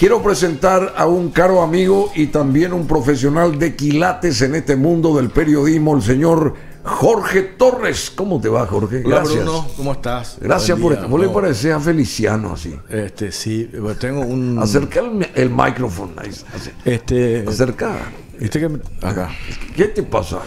Quiero presentar a un caro amigo y también un profesional de quilates en este mundo del periodismo, el señor Jorge Torres. ¿Cómo te va, Jorge? Hola, Bruno, ¿cómo estás? Gracias por esto. ¿Vos le parecía Feliciano así? Este, sí, tengo un... Acerca el, el micrófono. Este... Acerca. ¿Viste que Acá. ¿Qué te pasa?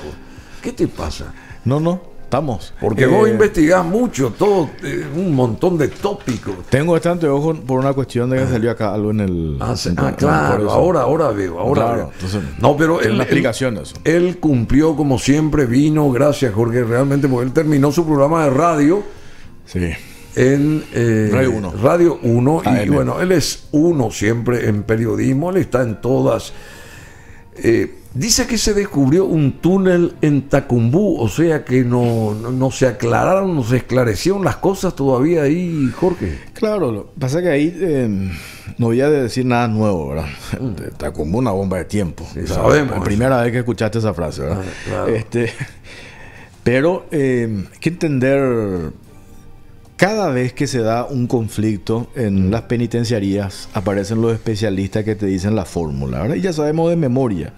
¿Qué te pasa? No, no. Estamos. Porque vos eh, investigás mucho, todo, eh, un montón de tópicos. Tengo bastante ojo por una cuestión de que salió acá algo en el. Ah, ah claro, ahora, ahora veo, ahora veo. no, pero él, explicación eso. Él cumplió como siempre, vino, gracias Jorge, realmente, porque él terminó su programa de radio. Sí. En eh, Radio 1. Radio 1. Y bueno, él es uno siempre en periodismo, él está en todas. Eh, Dice que se descubrió un túnel en Tacumbú, o sea que no, no, se aclararon, no se esclarecieron las cosas todavía ahí, Jorge. Claro, lo que pasa es que ahí eh, no voy a decir nada nuevo, ¿verdad? Mm. Tacumbú una bomba de tiempo. sabemos. La primera vez que escuchaste esa frase, ¿verdad? Ah, este, pero eh, hay que entender cada vez que se da un conflicto en las penitenciarías, aparecen los especialistas que te dicen la fórmula. Y ya sabemos de memoria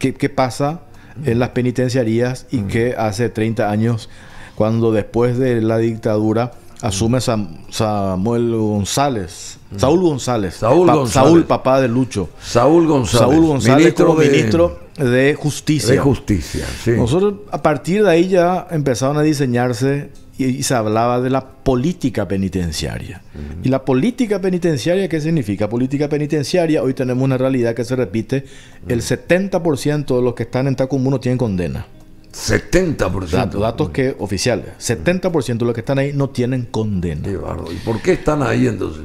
qué, pasa en las penitenciarías y qué hace 30 años, cuando después de la dictadura asume Samuel González. Saúl González. Saúl González. Saúl, papá de Lucho. Saúl González. Saúl González ministro de, ministro de Justicia. De Justicia, sí. Nosotros a partir de ahí ya empezaron a diseñarse y, se hablaba de la política penitenciaria. ¿Y la política penitenciaria qué significa? Política penitenciaria, hoy tenemos una realidad que se repite, el 70% de los que están en Tacumbú no tienen condena. 70%. Datos, datos que oficiales. 70% de los que están ahí no tienen condena. ¿Y por qué están ahí entonces?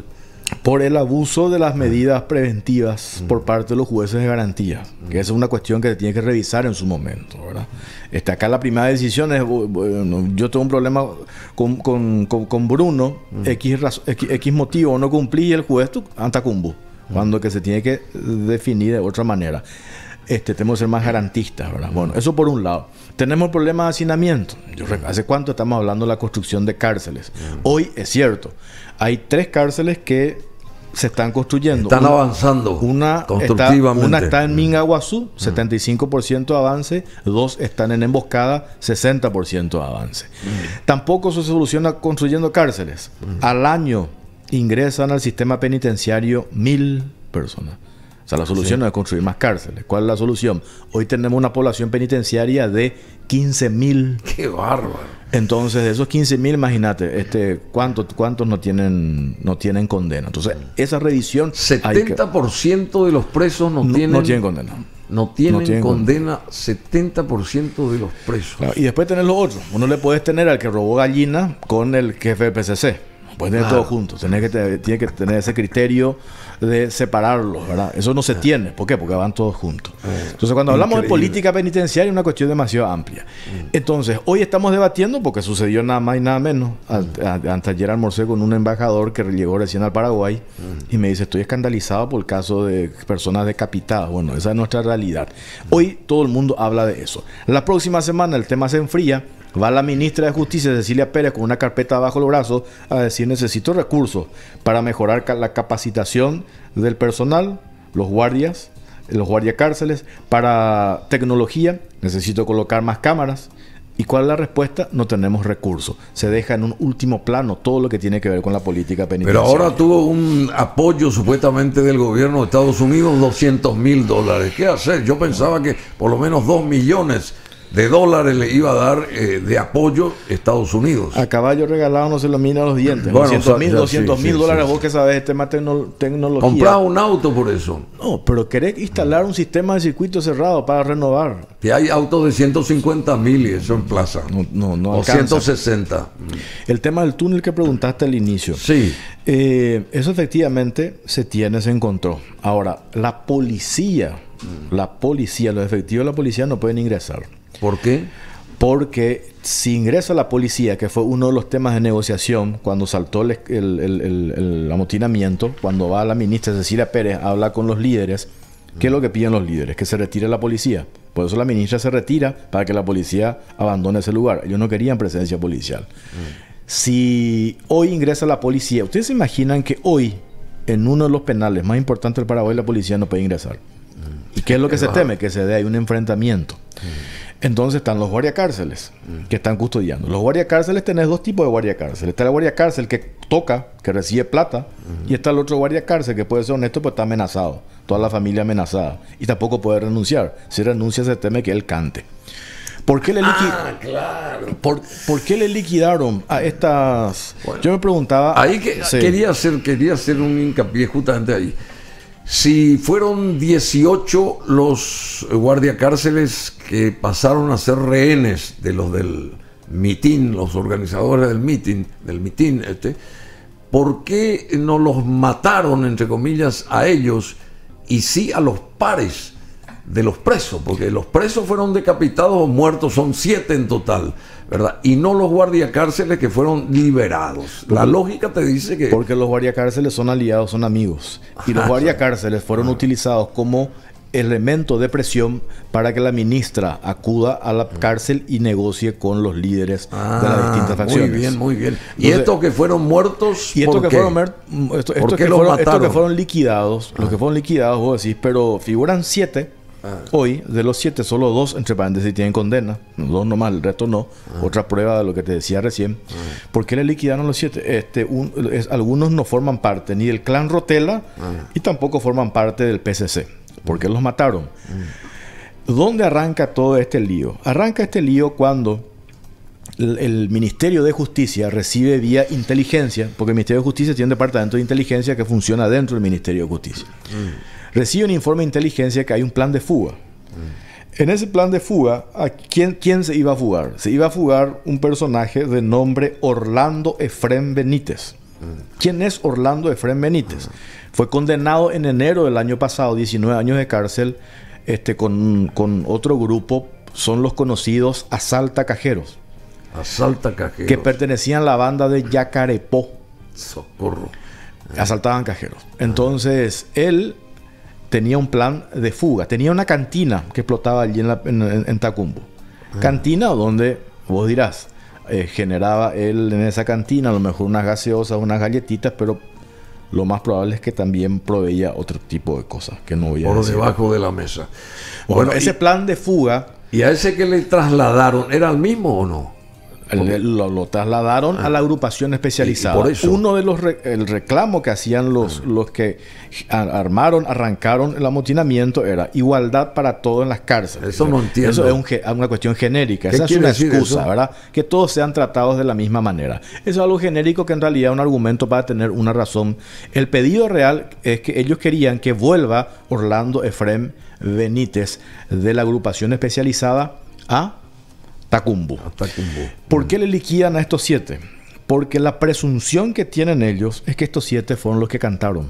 Por el abuso de las medidas preventivas por parte de los jueces de garantía, que esa es una cuestión que se tiene que revisar en su momento. ¿verdad? Este, acá la primera decisión es, bueno, yo tengo un problema con, con, con, Bruno, X, X, motivo, no cumplí y el juez antacumbu, cuando que se tiene que definir de otra manera. Este, tenemos que ser más garantistas, ¿verdad? Bueno, eso por un lado. Tenemos el problema de hacinamiento. ¿Hace cuánto estamos hablando de la construcción de cárceles? Hoy es cierto, hay tres cárceles que se están construyendo. Están avanzando una constructivamente. Está, una está en Mingaguazú, 75% de avance. Dos están en Emboscada, 60% de avance. Tampoco se soluciona construyendo cárceles. Al año ingresan al sistema penitenciario mil personas. O sea, la solución no es construir más cárceles. ¿Cuál es la solución? Hoy tenemos una población penitenciaria de 15 mil. ¡Qué bárbaro! Entonces, de esos 15 mil, imagínate, este, ¿cuántos, ¿cuántos no tienen, no tienen condena? Entonces, esa revisión... 70% de los presos no, tienen... No tienen condena. No tienen, condena, 70% de los presos. y después tenés los otros. Uno le puedes tener al que robó gallina con el jefe de PCC. Puedes tener todo junto. Tienes que, tiene que tener ese criterio de separarlos, ¿verdad? Eso no se ah. tiene. ¿Por qué? Porque van todos juntos. Ah. Entonces, cuando hablamos de política penitenciaria, es una cuestión demasiado amplia. Mm. Entonces, hoy estamos debatiendo, porque sucedió nada más y nada menos. Mm. Antes ayer almorcé con un embajador que llegó recién al Paraguay mm. y me dice: Estoy escandalizado por el caso de personas decapitadas. Bueno, esa es nuestra realidad. Hoy todo el mundo habla de eso. La próxima semana el tema se enfría Va la ministra de Justicia, Cecilia Pérez, con una carpeta bajo los brazos a decir necesito recursos para mejorar la capacitación del personal, los guardias, los guardiacárceles, para tecnología, necesito colocar más cámaras. ¿Y cuál es la respuesta? No tenemos recursos. Se deja en un último plano todo lo que tiene que ver con la política penitenciaria. Pero ahora tuvo un apoyo supuestamente del gobierno de Estados Unidos, 200 mil dólares. ¿Qué hacer? Yo pensaba que por lo menos 2 millones de dólares le iba a dar eh, de apoyo Estados Unidos. A caballo regalado no se lo mina los dientes. 200 mil, 200 mil dólares, vos que sabes este tema tecnología. Comprar un auto por eso. No, pero querés instalar un sistema de circuito cerrado para renovar. Que hay autos de 150 mil y eso en plaza. No, no, no O 160. El tema del túnel que preguntaste al inicio. Sí. Eh, eso efectivamente se tiene, se encontró. Ahora, la policía, la policía, los efectivos de la policía no pueden ingresar. ¿Por qué? Porque si ingresa la policía, que fue uno de los temas de negociación cuando saltó el, amotinamiento, cuando va la ministra Cecilia Pérez a hablar con los líderes, ¿qué es lo que piden los líderes? Que se retire la policía. Por eso la ministra se retira para que la policía abandone ese lugar. Ellos no querían presencia policial. Si hoy ingresa la policía, ¿ustedes se imaginan que hoy en uno de los penales más importantes del Paraguay la policía no puede ingresar. ¿Y qué es lo que se teme? Que se dé ahí un enfrentamiento. Entonces están los guardiacárceles que están custodiando. Los guardiacárceles tenés dos tipos de guardiacárceles. Está la guardiacárcel que toca, que recibe plata, y está el otro guardiacárcel que puede ser honesto, pues está amenazado. Toda la familia amenazada. Y tampoco puede renunciar. Si renuncia se teme que él cante. ¿Por qué le, ah, claro. ¿Por, qué le liquidaron a estas...? Yo me preguntaba... Ahí que, quería, hacer, quería hacer un hincapié justamente ahí. Si fueron 18 los guardiacárceles que pasaron a ser rehenes de los del mitin, los organizadores del mitin, del mitin este, ¿por qué no los mataron, entre comillas, a ellos y sí a los pares de los presos? Porque los presos fueron decapitados o muertos, son siete en total. ¿verdad? Y no los guardiacárceles que fueron liberados. La lógica te dice que... Porque los guardiacárceles son aliados, son amigos. Y los guardiacárceles fueron utilizados como elemento de presión para que la ministra acuda a la cárcel y negocie con los líderes de las ah, distintas facciones. Muy bien, muy bien. y estos que fueron muertos, y estos que fueron, esto, que, fueron, estos que fueron liquidados, los que fueron liquidados, vos decís, pero figuran siete Ah. Hoy, de los siete, solo dos, entre paréntesis, tienen condena. Dos nomás, el resto no. Ah. Otra prueba de lo que te decía recién. Ah. ¿Por qué le liquidaron los siete? Este, algunos no forman parte ni del clan Rotela y tampoco forman parte del PCC. ¿Por qué los mataron? ¿Dónde arranca todo este lío? Arranca este lío cuando el, Ministerio de Justicia recibe vía inteligencia, porque el Ministerio de Justicia tiene un departamento de inteligencia que funciona dentro del Ministerio de Justicia. Recibe un informe de inteligencia que hay un plan de fuga. En ese plan de fuga, ¿a quién, quién, se iba a fugar? Se iba a fugar un personaje de nombre Orlando Efrem Benítez. ¿Quién es Orlando Efrem Benítez? Fue condenado en enero del año pasado, 19 años de cárcel, este, con, con otro grupo, son los conocidos Asalta Cajeros. Asalta Cajeros. Que pertenecían a la banda de Yacarepó. Socorro. Asaltaban cajeros. Entonces, él tenía un plan de fuga. Tenía una cantina que explotaba allí en, Tacumbo. Ah. Cantina donde, vos dirás, eh, generaba él en esa cantina a lo mejor unas gaseosas, unas galletitas, pero lo más probable es que también proveía otro tipo de cosas que no voy Por debajo de la mesa. Bueno, ese plan de fuga... ¿Y a ese que le trasladaron era el mismo o no? Lo, trasladaron a la agrupación especializada. Uno de los el reclamo que hacían los, los que armaron, arrancaron el amotinamiento era igualdad para todo en las cárceles. Eso no entiendo. Eso es una cuestión genérica. Esa es una excusa, ¿verdad? Que todos sean tratados de la misma manera. Eso es algo genérico que en realidad es un argumento para tener una razón. El pedido real es que ellos querían que vuelva Orlando Efrem Benítez de la agrupación especializada a Tacumbo. ¿Por qué le liquidan a estos siete? Porque la presunción que tienen ellos es que estos siete fueron los que cantaron.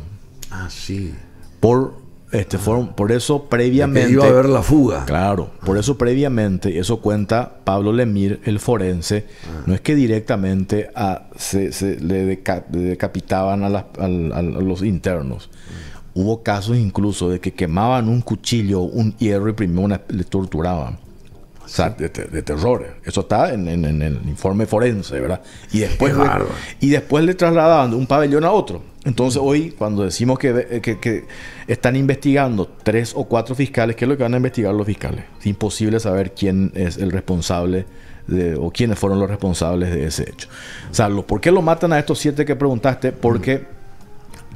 Ah, sí. Por, este, fueron, por eso previamente. iba a haber la fuga. Claro, por eso previamente, eso cuenta Pablo Lemir, el forense, ah. no es que directamente a, se, le, decapitaban a, los internos. Mm. Hubo casos incluso de que quemaban un cuchillo, un hierro y primero le torturaban. O sea, de, terror. Eso está en, el informe forense, ¿verdad? Y después, le, y después le trasladaban de un pabellón a otro. Entonces, hoy, cuando decimos que, que, están investigando tres o cuatro fiscales, ¿qué es lo que van a investigar los fiscales? Es imposible saber quién es el responsable de, o quiénes fueron los responsables de ese hecho. O ¿por qué lo matan a estos siete que preguntaste? Porque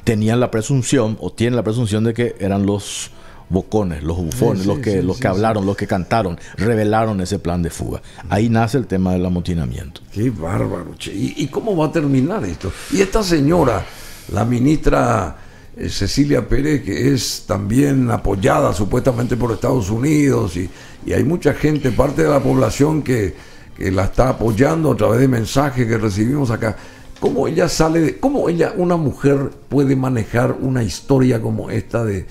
tenían la presunción, o tienen la presunción de que eran los bocones, los bufones, los que, los que hablaron, los que cantaron, revelaron ese plan de fuga. Ahí nace el tema del amotinamiento. Qué bárbaro, che. ¿Y, cómo va a terminar esto? Y esta señora, la ministra eh, Cecilia Pérez, que es también apoyada supuestamente por Estados Unidos, y, hay mucha gente, parte de la población que, que la está apoyando a través de mensajes que recibimos acá. ¿Cómo ella sale de, cómo ella, una mujer, puede manejar una historia como esta de,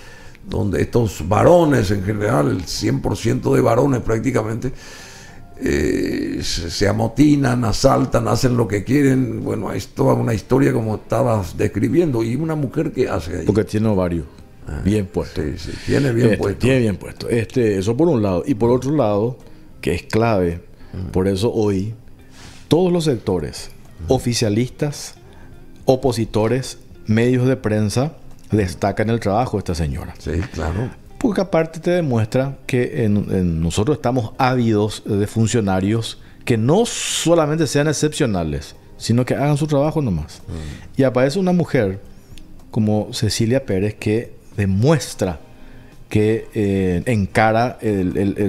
donde estos varones en general, el 100% de varones prácticamente, eh, se, amotinan, asaltan, hacen lo que quieren. Bueno, es toda una historia como estabas describiendo. Y una mujer que hace ahí. Porque tiene ovario. Ah, bien puesto. Sí, sí, tiene bien este, puesto. Tiene bien puesto. Este, eso por un lado. Y por otro lado, que es clave, mm. por eso hoy, todos los sectores, mm. oficialistas, opositores, medios de prensa, destaca en el trabajo esta señora. Sí, claro. Porque aparte te demuestra que nosotros estamos ávidos de funcionarios que no solamente sean excepcionales, sino que hagan su trabajo nomás. Mm. Y aparece una mujer como Cecilia Pérez que demuestra que eh, encara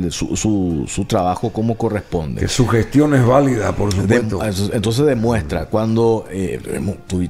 su, trabajo como corresponde. Que su gestión es válida, por supuesto. entonces demuestra, cuando eh,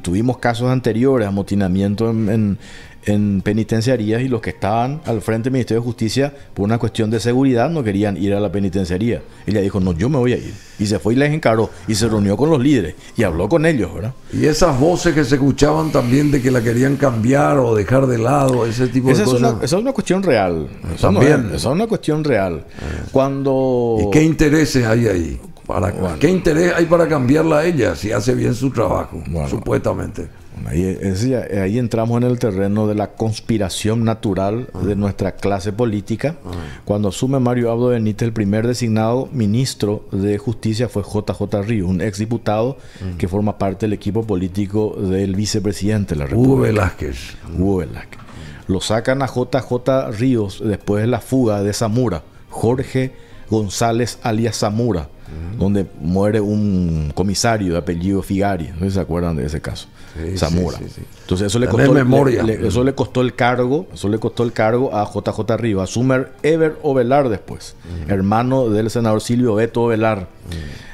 tuvimos casos anteriores, amotinamiento en, en penitenciarías y los que estaban al frente del Ministerio de Justicia por una cuestión de seguridad no querían ir a la penitenciaría. Ella dijo, no, yo me voy a ir. Y se fue y les encaró y se reunió con los líderes y habló con ellos, ¿verdad? Y esas voces que se escuchaban también de que la querían cambiar o dejar de lado, ese tipo de cosas. Es una, esa es una cuestión real. también. esa es una cuestión real. Cuando... ¿Y qué intereses hay ahí? Para, ¿Qué interés hay para cambiarla a ella si hace bien su trabajo, supuestamente? Ahí, entramos en el terreno de la conspiración natural de nuestra clase política. Cuando asume Mario Abdo Benítez, el primer designado ministro de Justicia fue JJ Río, un exdiputado que forma parte del equipo político del vicepresidente de la República. Hugo Velázquez. Hugo Velázquez. Lo sacan a JJ Ríos después de la fuga de Zamora. Jorge González alias Zamora, donde muere un comisario de apellido Figari. No sé si se acuerdan de ese caso. Zamora. Entonces eso le, costó, memoria. eso le costó el cargo, eso le costó el cargo a JJ Rivas. Asume Ever Ovelar después, hermano del senador Silvio Beto Ovelar.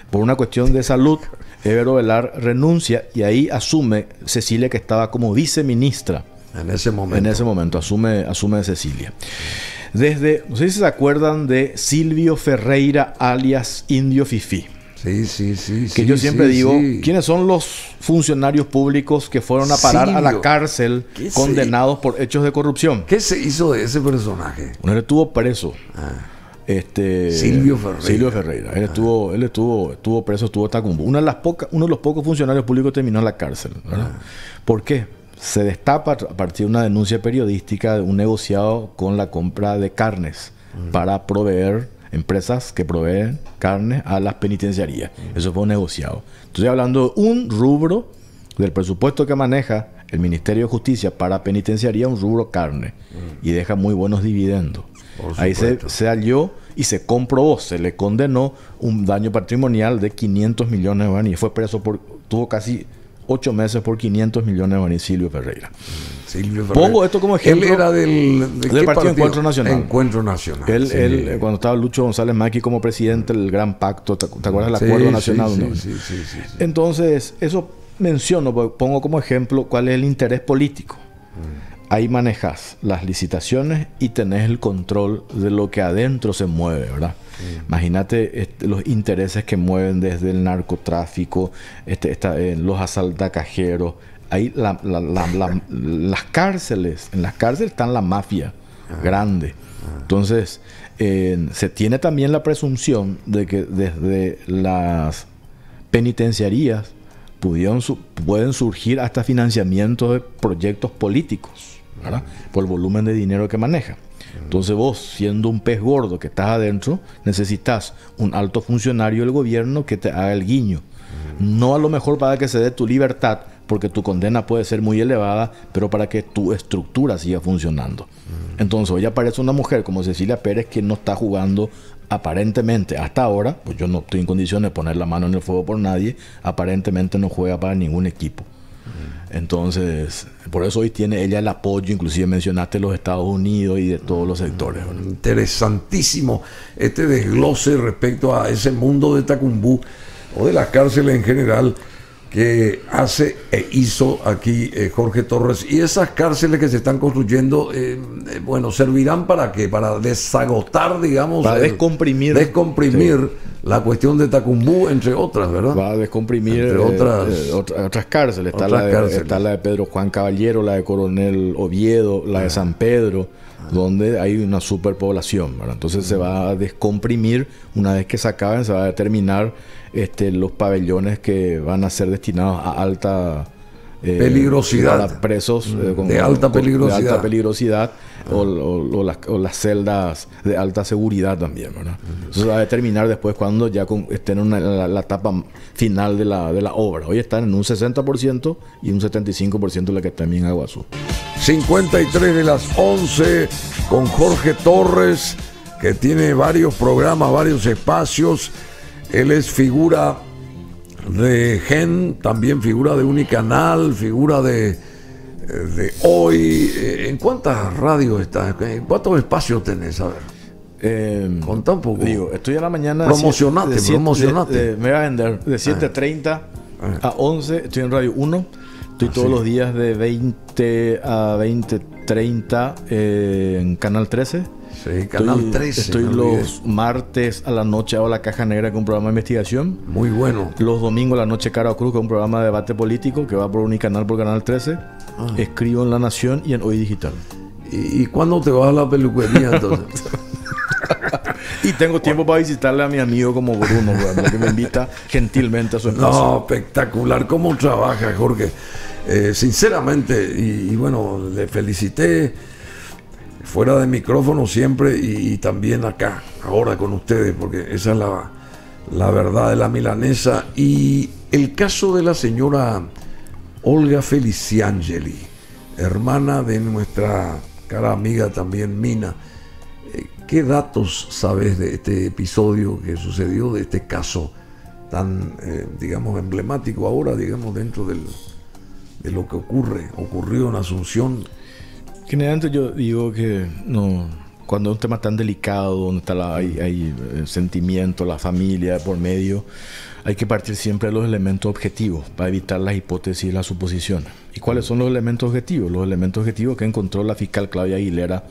Por una cuestión de salud, Ever Ovelar renuncia y ahí asume Cecilia que estaba como viceministra. En ese momento. En ese momento asume, asume Cecilia. Desde, no sé si se acuerdan de Silvio Ferreira alias Indio Fifi. Sí, sí, sí. Que yo siempre digo, ¿quiénes son los funcionarios públicos que fueron a parar a la cárcel condenados por hechos de corrupción? ¿Qué se hizo de ese personaje? Uno él estuvo preso. Ah. Este, Silvio Ferreira. Silvio Ferreira. Él, estuvo, él estuvo, estuvo preso, estuvo Tacumbo. Una de las pocas, uno de los pocos funcionarios públicos terminó en la cárcel. Ah. ¿Por qué? Se destapa a partir de una denuncia periodística de un negociado con la compra de carnes mm. para proveer empresas que proveen carne a las penitenciarías. Eso fue negociado. Estoy hablando de un rubro del presupuesto que maneja el Ministerio de Justicia para penitenciaría, un rubro carne, mm. y deja muy buenos dividendos. Ahí se, se, halló y se comprobó, se le condenó un daño patrimonial de 500 millones de guaraníes. Fue preso por, tuvo casi ocho meses por 500 millones de guaraníes Silvio Ferreira. Silvio Ferreira. Pongo esto como ejemplo. Él era del, del partido, Encuentro Nacional. Encuentro Nacional. Él, él, cuando estaba Lucho González Maki como presidente del Gran Pacto, ¿te, acuerdas del Acuerdo Nacional? Sí, sí, sí, Entonces, eso menciono, pongo como ejemplo cuál es el interés político. Mm. Ahí manejas las licitaciones y tenés el control de lo que adentro se mueve, ¿verdad? Imagínate este, los intereses que mueven desde el narcotráfico, este, eh, los asaltacajeros. Ahí las cárceles, en las cárceles están la mafia grande. Entonces, se tiene también la presunción de que desde las penitenciarías pudieron, pueden surgir hasta financiamiento de proyectos políticos, Por el volumen de dinero que maneja. Entonces vos, siendo un pez gordo que estás adentro, necesitas un alto funcionario del gobierno que te haga el guiño. No a lo mejor para que se dé tu libertad, porque tu condena puede ser muy elevada, pero para que tu estructura siga funcionando. Entonces hoy aparece una mujer como Cecilia Pérez que no está jugando aparentemente hasta ahora, pues yo no estoy en condiciones de poner la mano en el fuego por nadie, aparentemente no juega para ningún equipo. Entonces, por eso hoy tiene ella el apoyo, inclusive mencionaste los Estados Unidos y de todos los sectores. Interesantísimo este desglose respecto a ese mundo de Tacumbú o de las cárceles en general que hace e hizo aquí eh, Jorge Torres. Y esas cárceles que se están construyendo, eh, eh, bueno, servirán para qué? Para desagotar, digamos. Para descomprimir. Descomprimir la cuestión de Tacumbú, entre otras, ¿verdad? Va a descomprimir otras, otras cárceles. Está, la de, está la de Pedro Juan Caballero, la de Coronel Oviedo, la de ah. San Pedro donde hay una superpoblación. Entonces se va a descomprimir, una vez que se acaben, se va a determinar este, los pabellones que van a ser destinados a alta eh, peligrosidad. Para presos eh, de, alta peligrosidad. de alta peligrosidad o, las, celdas de alta seguridad también. Eso se va a determinar después cuando ya estén en la, etapa final de la, de la obra. Hoy están en un 60% y un 75% de la que está en Aguazú. 53 de las 11 con Jorge Torres, que tiene varios programas, varios espacios. Él es figura de Gen, también figura de Unicanal, figura de, de Hoy. ¿En cuántas radios estás? ¿En cuántos espacios tenés? A ver. Eh, Contá un poco. Digo, estoy a la mañana. Promocionate, de siete- promocionate. de- de- me voy a vender. De 7.30 a 11 estoy en Radio 1. Estoy todos sí. los días de 20 a 20.30 eh, en Canal 13. Sí, Canal estoy, 13. Estoy los martes a la noche hago la caja negra con un programa de investigación. Muy bueno. Los domingos a la noche Cara o Cruz con un programa de debate político que va por Unicanal por Canal 13. Ah. Escribo en La Nación y en Hoy Digital. ¿Y, y cuándo te vas a la peluquería entonces? Y tengo tiempo para visitarle a mi amigo como Bruno, que me invita gentilmente a su espacio. No, espectacular. ¿Cómo trabaja, Jorge? Eh, sinceramente, y, y bueno, le felicité fuera de micrófono siempre y, también acá, ahora con ustedes, porque esa es la, la verdad de la milanesa. Y el caso de la señora Olga Feliciangeli, hermana de nuestra cara amiga también Mina. Eh, ¿Qué datos sabes de este episodio que sucedió, de este caso tan, eh, digamos, emblemático ahora, digamos, dentro del, de lo que ocurre, ocurrió en Asunción? Generalmente yo digo que no, cuando es un tema tan delicado, donde está la, hay, hay, eh, sentimiento, la familia por medio, hay que partir siempre de los elementos objetivos para evitar las hipótesis y las suposiciones. ¿Y cuáles son los elementos objetivos? Los elementos objetivos que encontró la fiscal Claudia Aguilera,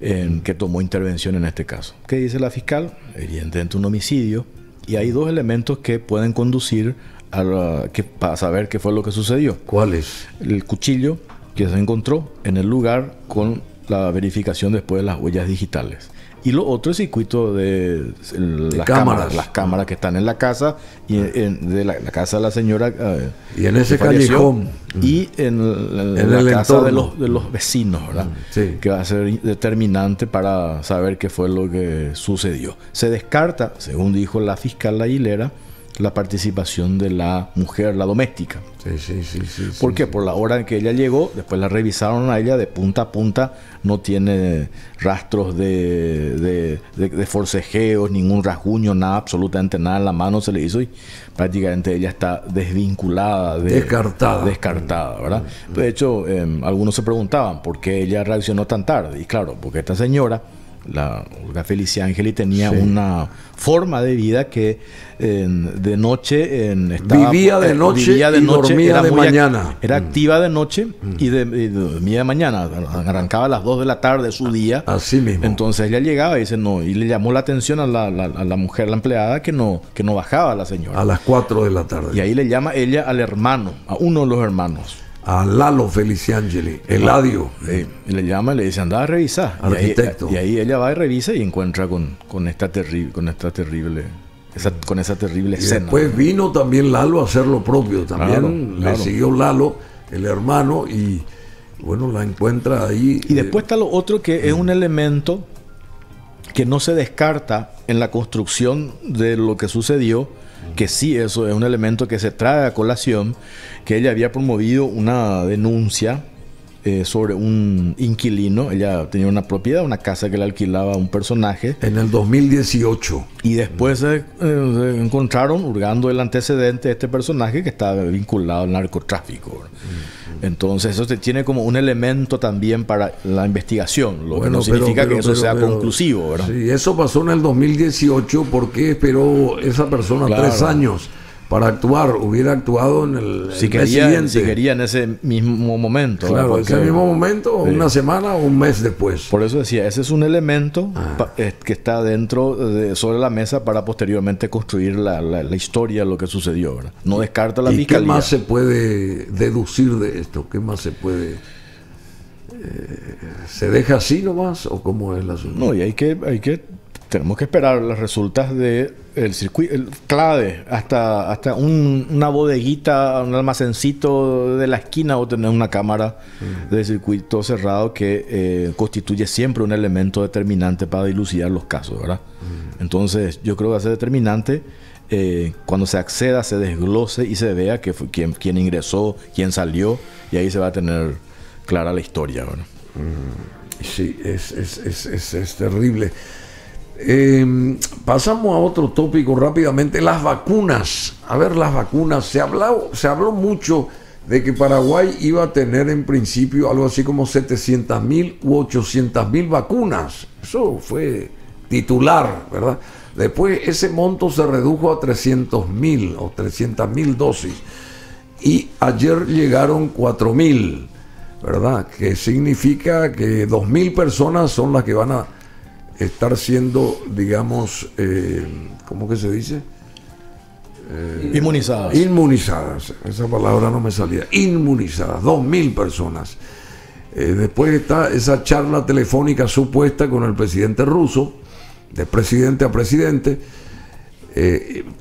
en, que tomó intervención en este caso. ¿Qué dice la fiscal? Evidentemente un homicidio. Y hay dos elementos que pueden conducir a la- que, para saber qué fue lo que sucedió ¿Cuál es? el cuchillo que se encontró en el lugar con la verificación después de las huellas digitales. Y lo otro es circuito de, las cámaras. cámaras. las cámaras que están en la casa y en- de la, la casa de la señora eh, Y en ese callejón. y en, la el casa de los, de los vecinos, ¿verdad? sí. Que va a ser determinante para saber qué fue lo que sucedió. Se descarta, según dijo la fiscal Aguilera, la participación de la mujer, la doméstica. Sí, sí, sí, sí. ¿Por sí, qué? sí. Por la hora en que ella llegó, después la revisaron a ella de punta a punta, no tiene rastros de, de, de- de forcejeos, ningún rasguño, nada, absolutamente nada en la mano se le hizo y prácticamente ella está desvinculada, de- Descartada. descartada, ¿verdad? De hecho, eh, algunos se preguntaban por qué ella reaccionó tan tarde. Y claro, porque esta señora, la Olga Felicia Angeli, tenía Sí. una forma de vida que eh, de noche eh, estaba- Vivía de eh, noche vivía de y noche, dormía era de mañana. Era activa de noche y, de, y dormía de mañana. Arrancaba a las 2 de la tarde su día. Así mismo. Entonces ella llegaba y dice no. Y le llamó la atención a la, la- a la mujer, la empleada, que no, que no bajaba la señora. a las 4 de la tarde. Y ahí le llama ella al hermano, a uno de los hermanos. A Lalo Feliciangeli, Eladio. Eh, y le llama y le dice, anda a revisar. Y ahí, Arquitecto. y ahí ella va y revisa y encuentra con, con esta terrible, con esta terrible, esa- con esa terrible Y escena. después vino también Lalo a hacer lo propio. También Claro, le claro. siguió Lalo, el hermano, y bueno, la encuentra ahí. Y después está lo otro que es un elemento que no se descarta en la construcción de lo que sucedió, que sí, eso es un elemento que se trae a colación, que ella había promovido una denuncia eh, sobre un inquilino, ella tenía una propiedad, una casa que le alquilaba a un personaje, En el 2018. y después se, eh, se encontraron hurgando el antecedente de este personaje que estaba vinculado al narcotráfico. Entonces eso te tiene como un elemento también para la investigación, lo que Bueno, no pero- significa pero- que eso pero- sea conclusivo, ¿verdad? Sí, eso pasó en el 2018. ¿Por qué esperó esa persona Claro. tres años para actuar? Hubiera actuado en el, Si el mes quería, siguiente. si quería en ese mismo momento. Claro, Porque- ese mismo momento, una semana o un mes después. Por eso decía, ese es un elemento Ah. pa- eh, que está dentro de, sobre la mesa para posteriormente construir la, la- la historia, lo que sucedió. ¿verdad? No descarta la ¿Y qué más se puede deducir de esto? ¿Qué más se puede...? eh, ¿Se deja así nomás o cómo es la asunto? No, y hay que, hay que, tenemos que esperar las resultas de el circuito, el clave, hasta, hasta un- una bodeguita, un almacencito de la esquina o tener una cámara de circuito cerrado que eh, constituye siempre un elemento determinante para dilucidar los casos, ¿verdad? Entonces, yo creo que va a ser determinante eh, cuando se acceda, se desglose y se vea que fue quién, quién ingresó, quién salió, y ahí se va a tener clara la historia. ¿verdad? Mm, sí, es, es terrible. Em, pasamos a otro tópico rápidamente, las vacunas. A ver, las vacunas. Se, habló, se habló mucho de que Paraguay iba a tener en principio algo así como 700 mil u 800 mil vacunas. Eso fue titular, ¿verdad? Después ese monto se redujo a 300 mil o 300 mil dosis. Y ayer llegaron 4 mil, ¿verdad? Que significa que 2 mil personas son las que van a estar siendo, digamos, eh, ¿cómo que se dice? Eh, inmunizadas. Inmunizadas, esa palabra no me salía. Inmunizadas, dos mil personas. Eh, después está esa charla telefónica supuesta con el presidente ruso, de presidente a presidente.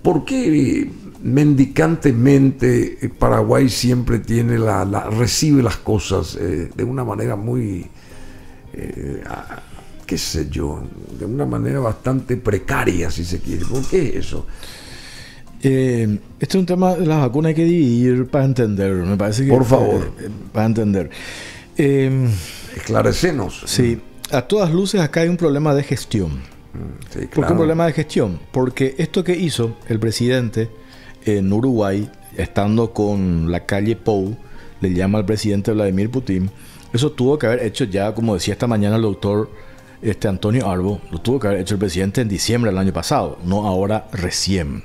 ¿Por qué mendicantemente Paraguay siempre tiene la, recibe las cosas de una manera muy qué sé yo, de una manera bastante precaria, si se quiere. ¿Por qué es eso? Eh, este es un tema de las vacunas hay que dividir para entender, me parece que... Por favor. Eh, para entender. Eh, Esclarecenos. Sí, a todas luces acá hay un problema de gestión. Mm, sí, ¿Por qué un problema de gestión? Porque esto que hizo el presidente en Uruguay, estando con la calle Pou, le llama al presidente Vladimir Putin, eso tuvo que haber hecho ya, como decía esta mañana el doctor este Antonio Arbo lo tuvo que haber hecho el presidente en diciembre del año pasado, no ahora recién.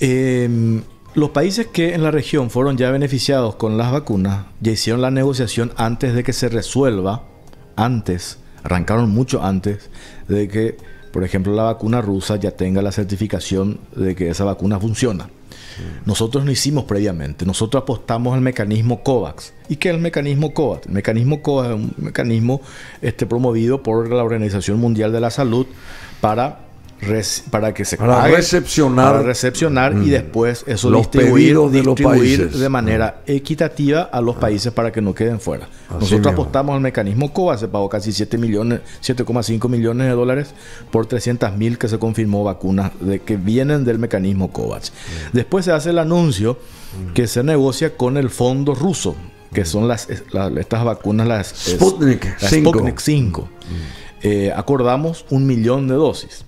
Em, los países que en la región fueron ya beneficiados con las vacunas ya hicieron la negociación antes de que se resuelva, antes, arrancaron mucho antes de que, por ejemplo, la vacuna rusa ya tenga la certificación de que esa vacuna funciona. Nosotros no hicimos previamente. Nosotros apostamos al mecanismo COVAX. ¿Y qué es el mecanismo COVAX? El mecanismo COVAX es un mecanismo este, promovido por la Organización Mundial de la Salud para para que se para recepcionar, para recepcionar y mm. después eso distribuir, de, de manera equitativa a los países para que no queden fuera. Nosotros apostamos al mecanismo COVA, se pagó casi 7 millones, 7,5 millones de dólares por 300 mil que se confirmó vacunas de que vienen del mecanismo COVAX. Mm. Después se hace el anuncio mm. que se negocia con el fondo ruso, que son las, estas vacunas las Sputnik, 5. Eh, acordamos un millón de dosis.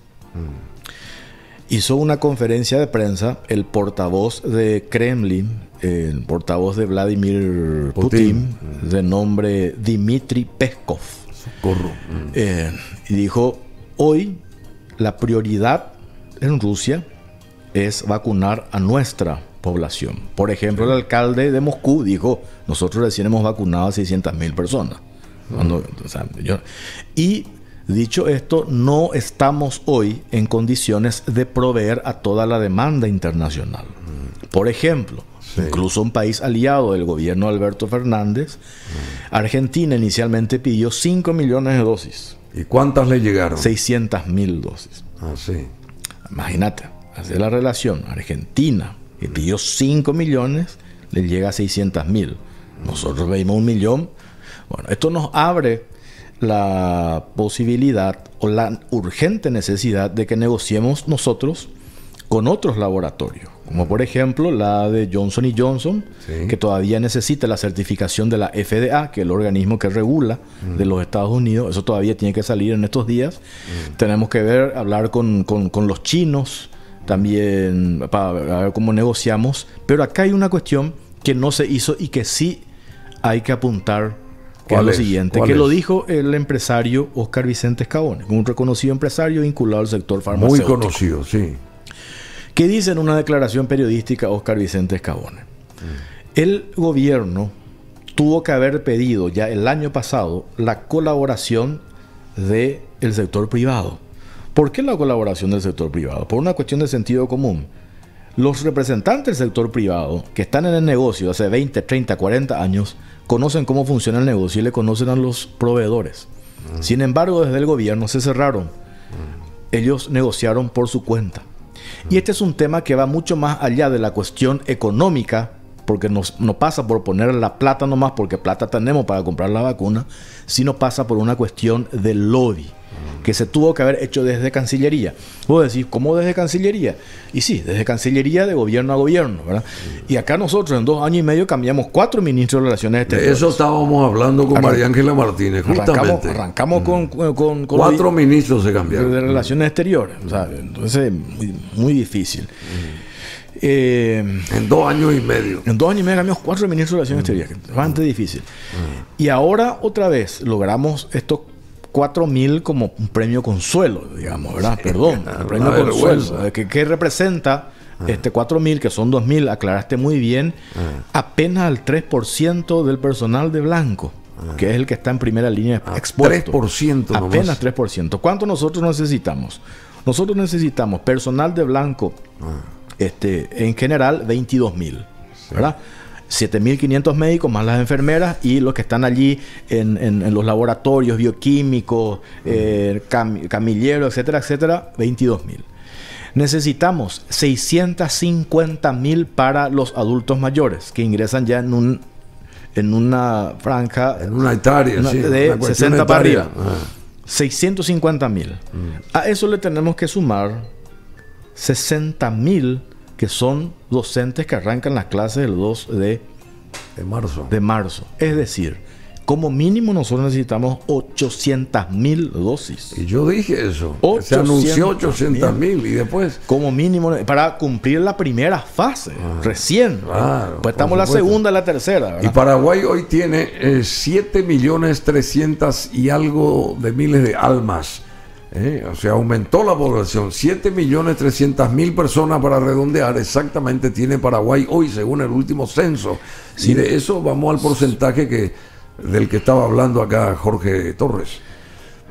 Hizo una conferencia de prensa el portavoz de Kremlin, el portavoz de Vladimir Putin, de nombre Dmitry Peskov. Eh, y dijo, hoy la prioridad en Rusia es vacunar a nuestra población. Por ejemplo, el alcalde de Moscú dijo, nosotros recién hemos vacunado a 600 mil personas. y Dicho esto, no estamos hoy en condiciones de proveer a toda la demanda internacional. Por ejemplo, incluso un país aliado del gobierno de Alberto Fernández, Argentina inicialmente pidió 5 millones de dosis. ¿Y cuántas le llegaron? 600 mil dosis. Ah, sí. Imagínate, hacer la relación. Argentina, que pidió 5 millones, le llega a 600 mil. Nosotros veimos un millón. Bueno, esto nos abre la posibilidad o la urgente necesidad de que negociemos nosotros con otros laboratorios, como por ejemplo la de Johnson Johnson, que todavía necesita la certificación de la FDA, que es el organismo que regula mm. de los Estados Unidos, eso todavía tiene que salir en estos días. Mm. Tenemos que ver, hablar con, con los chinos también para ver cómo negociamos, pero acá hay una cuestión que no se hizo y que sí hay que apuntar que es lo siguiente, que lo dijo el empresario Oscar Vicente Escabone, un reconocido empresario vinculado al sector farmacéutico. Muy conocido, sí. ¿Qué dice en una declaración periodística Oscar Vicente Escabone? El gobierno tuvo que haber pedido ya el año pasado la colaboración del el sector privado. ¿Por qué la colaboración del sector privado? Por una cuestión de sentido común. Los representantes del sector privado que están en el negocio hace 20, 30, 40 años conocen cómo funciona el negocio y le conocen a los proveedores. Mm. Sin embargo, desde el gobierno se cerraron. Mm. Ellos negociaron por su cuenta. Y este es un tema que va mucho más allá de la cuestión económica porque no pasa por poner la plata nomás, porque plata tenemos para comprar la vacuna, sino pasa por una cuestión de lobby que se tuvo que haber hecho desde Cancillería. Puedo decir, ¿cómo desde Cancillería? Y sí, desde Cancillería de gobierno a gobierno, ¿verdad? Y acá nosotros en dos años y medio cambiamos cuatro ministros de Relaciones Exteriores. De eso estábamos hablando con María Ángela Martínez, justamente. Arrancamos, con, con, Cuatro ministros se cambiaron. De Relaciones Exteriores, Entonces, muy, difícil. Eh, en dos años y medio. En dos años y medio cambiamos cuatro ministros de Relaciones Exteriores. Bastante difícil. Y ahora, otra vez, logramos estos 4.000 como un premio consuelo, digamos, ¿verdad? Perdón, un premio consuelo. ¿Qué, representa ah. este 4.000, que son 2.000? Aclaraste muy bien. Ah. Apenas al 3% del personal de blanco. Ah. Que es el que está en primera línea expuesto. 3% Apenas 3%. ¿Cuánto nosotros necesitamos? Nosotros necesitamos personal de blanco, este, en general, 22 mil. ¿Verdad? 7.500 médicos más las enfermeras y los que están allí en, los laboratorios bioquímicos, eh, camilleros, etcétera, etcétera, 22.000. Necesitamos 650.000 para los adultos mayores que ingresan ya en un en una franja en una hectárea de 60 para arriba. 650 mil. Mm. A eso le tenemos que sumar 60 mil que son docentes que arrancan las clases el 2 de, marzo. de marzo. Es decir, como mínimo nosotros necesitamos 800 mil dosis. Y yo dije eso. Se anunció 800 mil y después... Como mínimo para cumplir la primera fase, ah, recién. Claro, pues estamos la segunda y la tercera. Y Paraguay hoy tiene eh, 7 millones 300 y algo de miles de almas eh, o sea, aumentó la población. 7.300.000 personas para redondear exactamente tiene Paraguay hoy, según el último censo. Y de eso vamos al porcentaje que, del que estaba hablando acá Jorge Torres.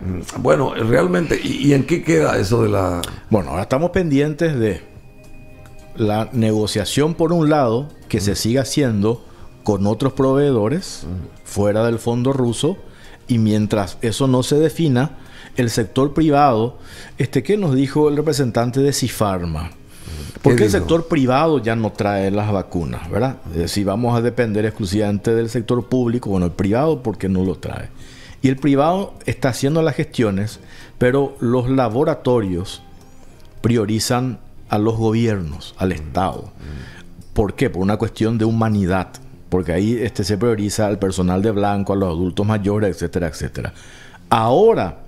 Mm, bueno, realmente, ¿y, en qué queda eso de la...? Bueno, ahora estamos pendientes de la negociación por un lado, que se siga haciendo con otros proveedores fuera del fondo ruso, y mientras eso no se defina, el sector privado, este, ¿qué nos dijo el representante de Cifarma? Porque el sector privado ya no trae las vacunas, ¿verdad? Si vamos a depender exclusivamente del sector público, bueno, el privado, ¿por qué no lo trae? Y el privado está haciendo las gestiones, pero los laboratorios priorizan a los gobiernos, al Estado. ¿Por qué? Por una cuestión de humanidad. Porque ahí este, se prioriza al personal de blanco, a los adultos mayores, etcétera, etcétera. Ahora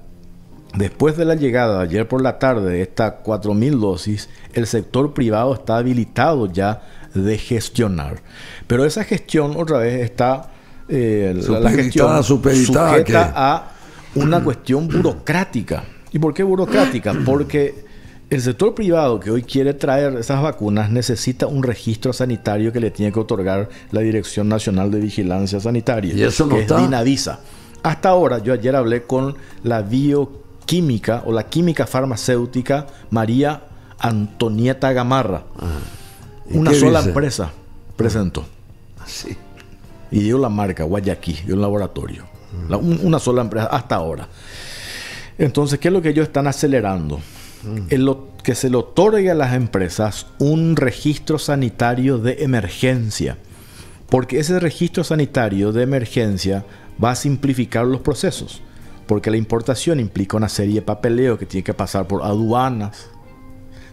Después de la llegada ayer por la tarde de estas 4.000 dosis, el sector privado está habilitado ya de gestionar. Pero esa gestión otra vez está eh, la, gestión sujeta a una cuestión burocrática. ¿Y por qué burocrática? Porque el sector privado que hoy quiere traer esas vacunas necesita un registro sanitario que le tiene que otorgar la Dirección Nacional de Vigilancia Sanitaria, ¿Y eso no que es Dinavisa. Hasta ahora, yo ayer hablé con la bio química o la química farmacéutica María Antonieta Gamarra. Ah. Una sola empresa presentó. Ah, sí. Y dio la marca Guayaquil, dio un laboratorio. una sola empresa hasta ahora. Entonces, ¿qué es lo que ellos están acelerando? Mm. lo, que se le otorgue a las empresas un registro sanitario de emergencia. Porque ese registro sanitario de emergencia va a simplificar los procesos porque la importación implica una serie de papeleo que tiene que pasar por aduanas,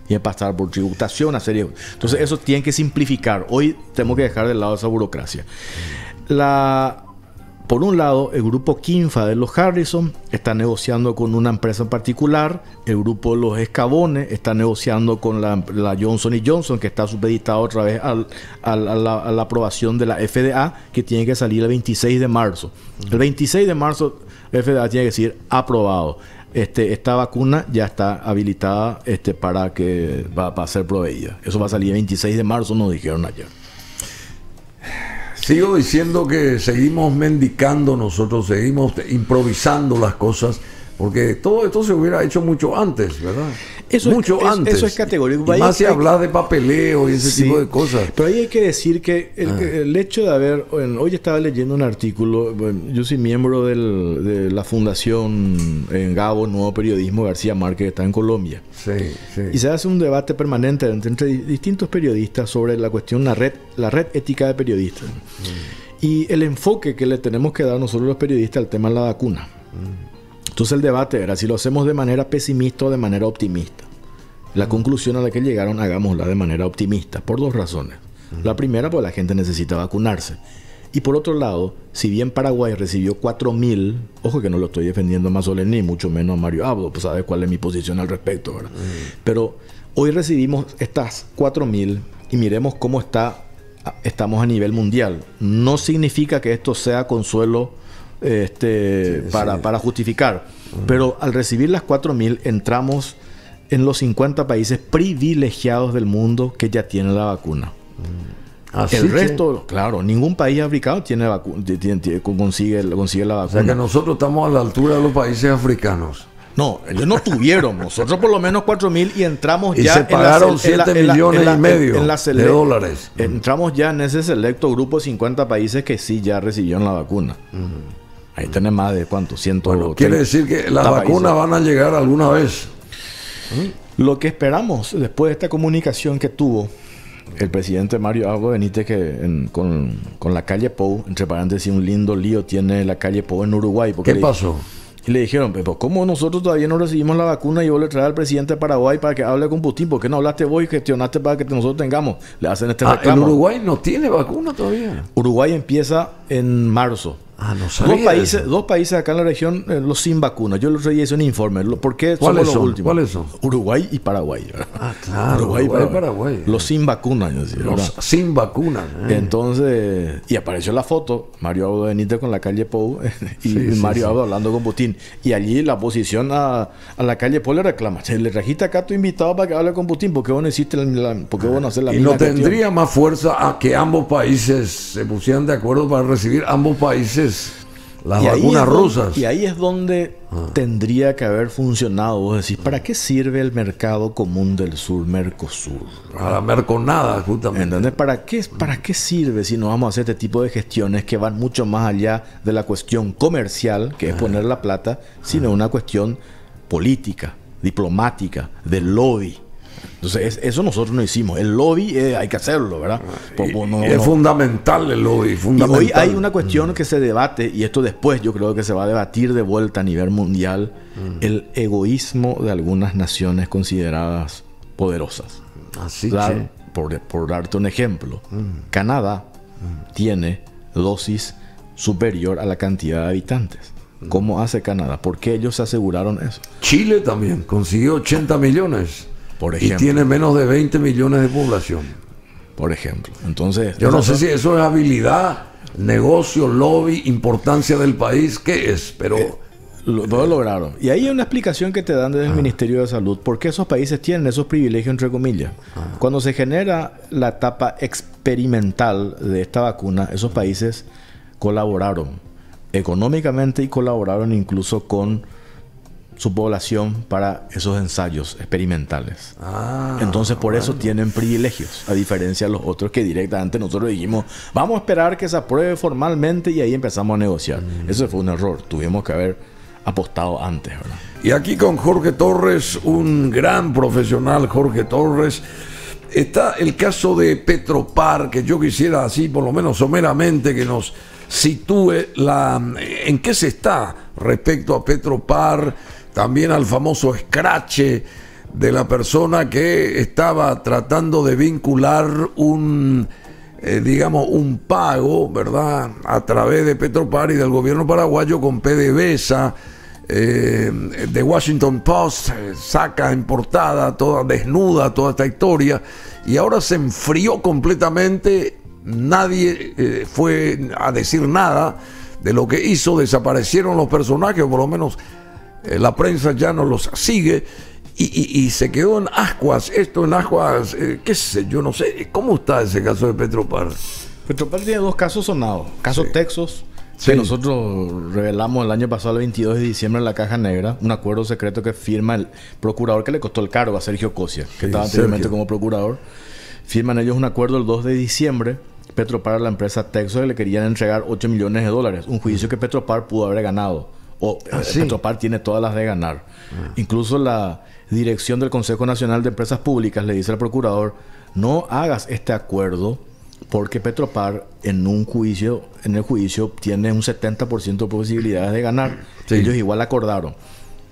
tiene que pasar por tributación, una serie. Entonces, eso tiene que simplificar. Hoy tenemos que dejar de lado esa burocracia. La, por un lado, el grupo Kinfa de los Harrison está negociando con una empresa en particular. El grupo Los Escabones está negociando con la, Johnson Johnson, que está supeditada otra vez a, la, a, la, aprobación de la FDA, que tiene que salir el 26 de marzo. El 26 de marzo FDA tiene que decir aprobado. Este, esta vacuna ya está habilitada este, para que va, a ser proveída. Eso va a salir el 26 de marzo, nos dijeron ayer. Sigo diciendo que seguimos mendicando nosotros, seguimos improvisando las cosas, Porque todo esto se hubiera hecho mucho antes, ¿verdad? Eso mucho es, antes. Eso es categórico. más se habla de papeleo y ese tipo de cosas. Pero ahí hay que decir que el, ah. hecho de haber... hoy estaba leyendo un artículo, yo soy miembro de la fundación en Gabo, Nuevo Periodismo, García Márquez, que está en Colombia. Sí, sí. Y se hace un debate permanente entre, distintos periodistas sobre la cuestión, la red, la red ética de periodistas. Mm. Y el enfoque que le tenemos que dar nosotros los periodistas al tema de la vacuna. Mm. Entonces el debate era si lo hacemos de manera pesimista o de manera optimista. La conclusión a la que llegaron, hagámosla de manera optimista, por dos razones. La primera, pues la gente necesita vacunarse. Y por otro lado, si bien Paraguay recibió 4.000, ojo que no lo estoy defendiendo más Solen ni mucho menos a Mario Abdo, pues sabes cuál es mi posición al respecto, ¿verdad? Pero hoy recibimos estas 4.000 y miremos cómo está, estamos a nivel mundial. No significa que esto sea consuelo este, para, para, justificar. Pero al recibir las 4.000 entramos en los 50 países privilegiados del mundo que ya tienen la vacuna. el resto, claro, ningún país africano tiene, consigue, consigue la vacuna. O sea que nosotros estamos a la altura de los países africanos. No, ellos no tuvieron. Nosotros por lo menos 4 mil y entramos y ya. Se pagaron 7 millones y medio de dólares. Entramos ya en ese selecto grupo de 50 países que sí ya recibieron la vacuna. Ahí tenés más de cuánto, ciento. quiere decir que las vacunas van a llegar alguna vez. Lo que esperamos después de esta comunicación que tuvo el presidente Mario Algo Benítez que con, la calle Pou, entre paréntesis, un lindo lío tiene la calle Pou en Uruguay. ¿Qué pasó? Y le dijeron, pero ¿cómo nosotros todavía no recibimos la vacuna y vos le traes al presidente de Paraguay para que hable con Putin? ¿Por qué no hablaste vos y gestionaste para que nosotros tengamos? Le hacen este ah, reclamo. Uruguay no tiene vacuna todavía? Uruguay empieza en marzo. Ah, no dos países, dos países acá en la región, eh, los sin vacunas. Yo les otro hice un informe. ¿Por qué ¿Cuáles los son? últimos? ¿Cuáles son? Uruguay y Paraguay. Ah, claro. Uruguay, y Paraguay. Los sin vacunas. los sin vacunas. Eh. Entonces, y apareció la foto, Mario Abdo Benítez con la calle Pou y Mario Abdo hablando con Putin. Y allí la oposición a, la calle Pou le reclama. Se le registra acá tu invitado para que hable con Putin. ¿Por qué vos no hiciste la, ¿por qué vos no hacer la Y no tendría más fuerza a que ambos países se pusieran de acuerdo para recibir ambos países las vacunas rusas. y ahí es donde ah. tendría que haber funcionado. Vos decís, ¿para qué sirve el mercado común del sur, Mercosur? Para Merconada, justamente. ¿Entendés? ¿Para qué, ¿Para qué sirve si no vamos a hacer este tipo de gestiones que van mucho más allá de la cuestión comercial, que es poner la plata, sino una cuestión política, diplomática, de lobby? Entonces, eso nosotros no hicimos. El lobby eh, hay que hacerlo, ¿verdad? es fundamental el lobby. Fundamental. hoy hay una cuestión que se debate, y esto después yo creo que se va a debatir de vuelta a nivel mundial, mm. el egoísmo de algunas naciones consideradas poderosas. Así por, por, darte un ejemplo, mm. Canadá mm. tiene dosis superior a la cantidad de habitantes. ¿Cómo hace Canadá? ¿Por qué ellos se aseguraron eso? Chile también consiguió 80 millones. Y tiene menos de 20 millones de población. Por ejemplo. Entonces. Yo no sé si eso es habilidad, negocio, lobby, importancia del país, ¿qué es? Pero. Eh, lo, lograron. Y ahí hay una explicación que te dan desde el ah. Ministerio de Salud. ¿Por qué esos países tienen esos privilegios, entre comillas? Ah. Cuando se genera la etapa experimental de esta vacuna, esos países colaboraron económicamente y colaboraron incluso con su población para esos ensayos experimentales. Ah, Entonces por eso tienen privilegios, a diferencia de los otros que directamente nosotros dijimos, vamos a esperar que se apruebe formalmente y ahí empezamos a negociar. Mm. Eso fue un error, tuvimos que haber apostado antes. ¿verdad? Y aquí con Jorge Torres, un gran profesional, Jorge Torres. Está el caso de Petropar, que yo quisiera así, por lo menos someramente, que nos sitúe la, en qué se está respecto a Petropar también al famoso escrache de la persona que estaba tratando de vincular un, eh, digamos, un pago, ¿verdad?, a través de Petropar y del gobierno paraguayo con PDVSA. Eh, Washington Post eh, saca en portada toda desnuda toda esta historia y ahora se enfrió completamente nadie fue a decir nada de lo que hizo desaparecieron los personajes o por lo menos eh, la prensa ya no los sigue y, se quedó en ascuas. Esto en ascuas, eh, qué sé yo, no sé. ¿Cómo está ese caso de Petropar? Petropar tiene dos casos sonados. Caso Texas Sí. nosotros revelamos el año pasado, el 22 de diciembre, en la Caja Negra, un acuerdo secreto que firma el procurador que le costó el cargo a Sergio Cosia, que estaba anteriormente como procurador. Firman ellos un acuerdo el 2 de diciembre. Petropar, la empresa Texas, le querían entregar 8 millones de dólares. Un juicio que Petropar pudo haber ganado. O ah, eh, Petropar tiene todas las de ganar. Ah. Incluso la dirección del Consejo Nacional de Empresas Públicas le dice al procurador: no hagas este acuerdo porque Petropar en un juicio, en el juicio tiene un 70% de posibilidades de ganar. Ellos igual acordaron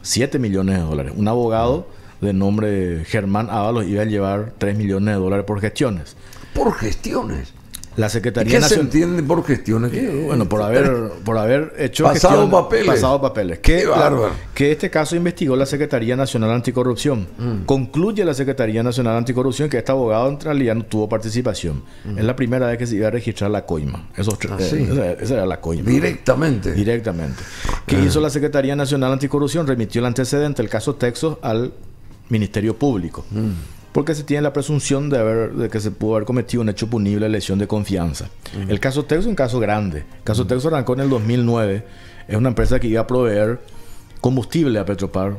7 millones de dólares. Un abogado de nombre Germán Ábalos iba a llevar 3 millones de dólares por gestiones. ¿Por gestiones? La Secretaría ¿Qué se entiende por gestiones? bueno, por haber, por haber hecho pasado papeles. Pasado papeles. Que, que este caso investigó la Secretaría Nacional Anticorrupción. Mm. Concluye la Secretaría Nacional Anticorrupción que este abogado en realidad no tuvo participación. Mm. Es la primera vez que se iba a registrar la coima. Eso, ah, eh, esa, era la coima. Directamente. Directamente. ¿Qué ah. hizo la Secretaría Nacional Anticorrupción? Remitió el antecedente, el caso Texas, al Ministerio Público. Mm porque se tiene la presunción de, haber, de que se pudo haber cometido un hecho punible, lesión de confianza. El caso Texas es un caso grande. El caso Texas arrancó en el 2009. Es una empresa que iba a proveer combustible a Petropar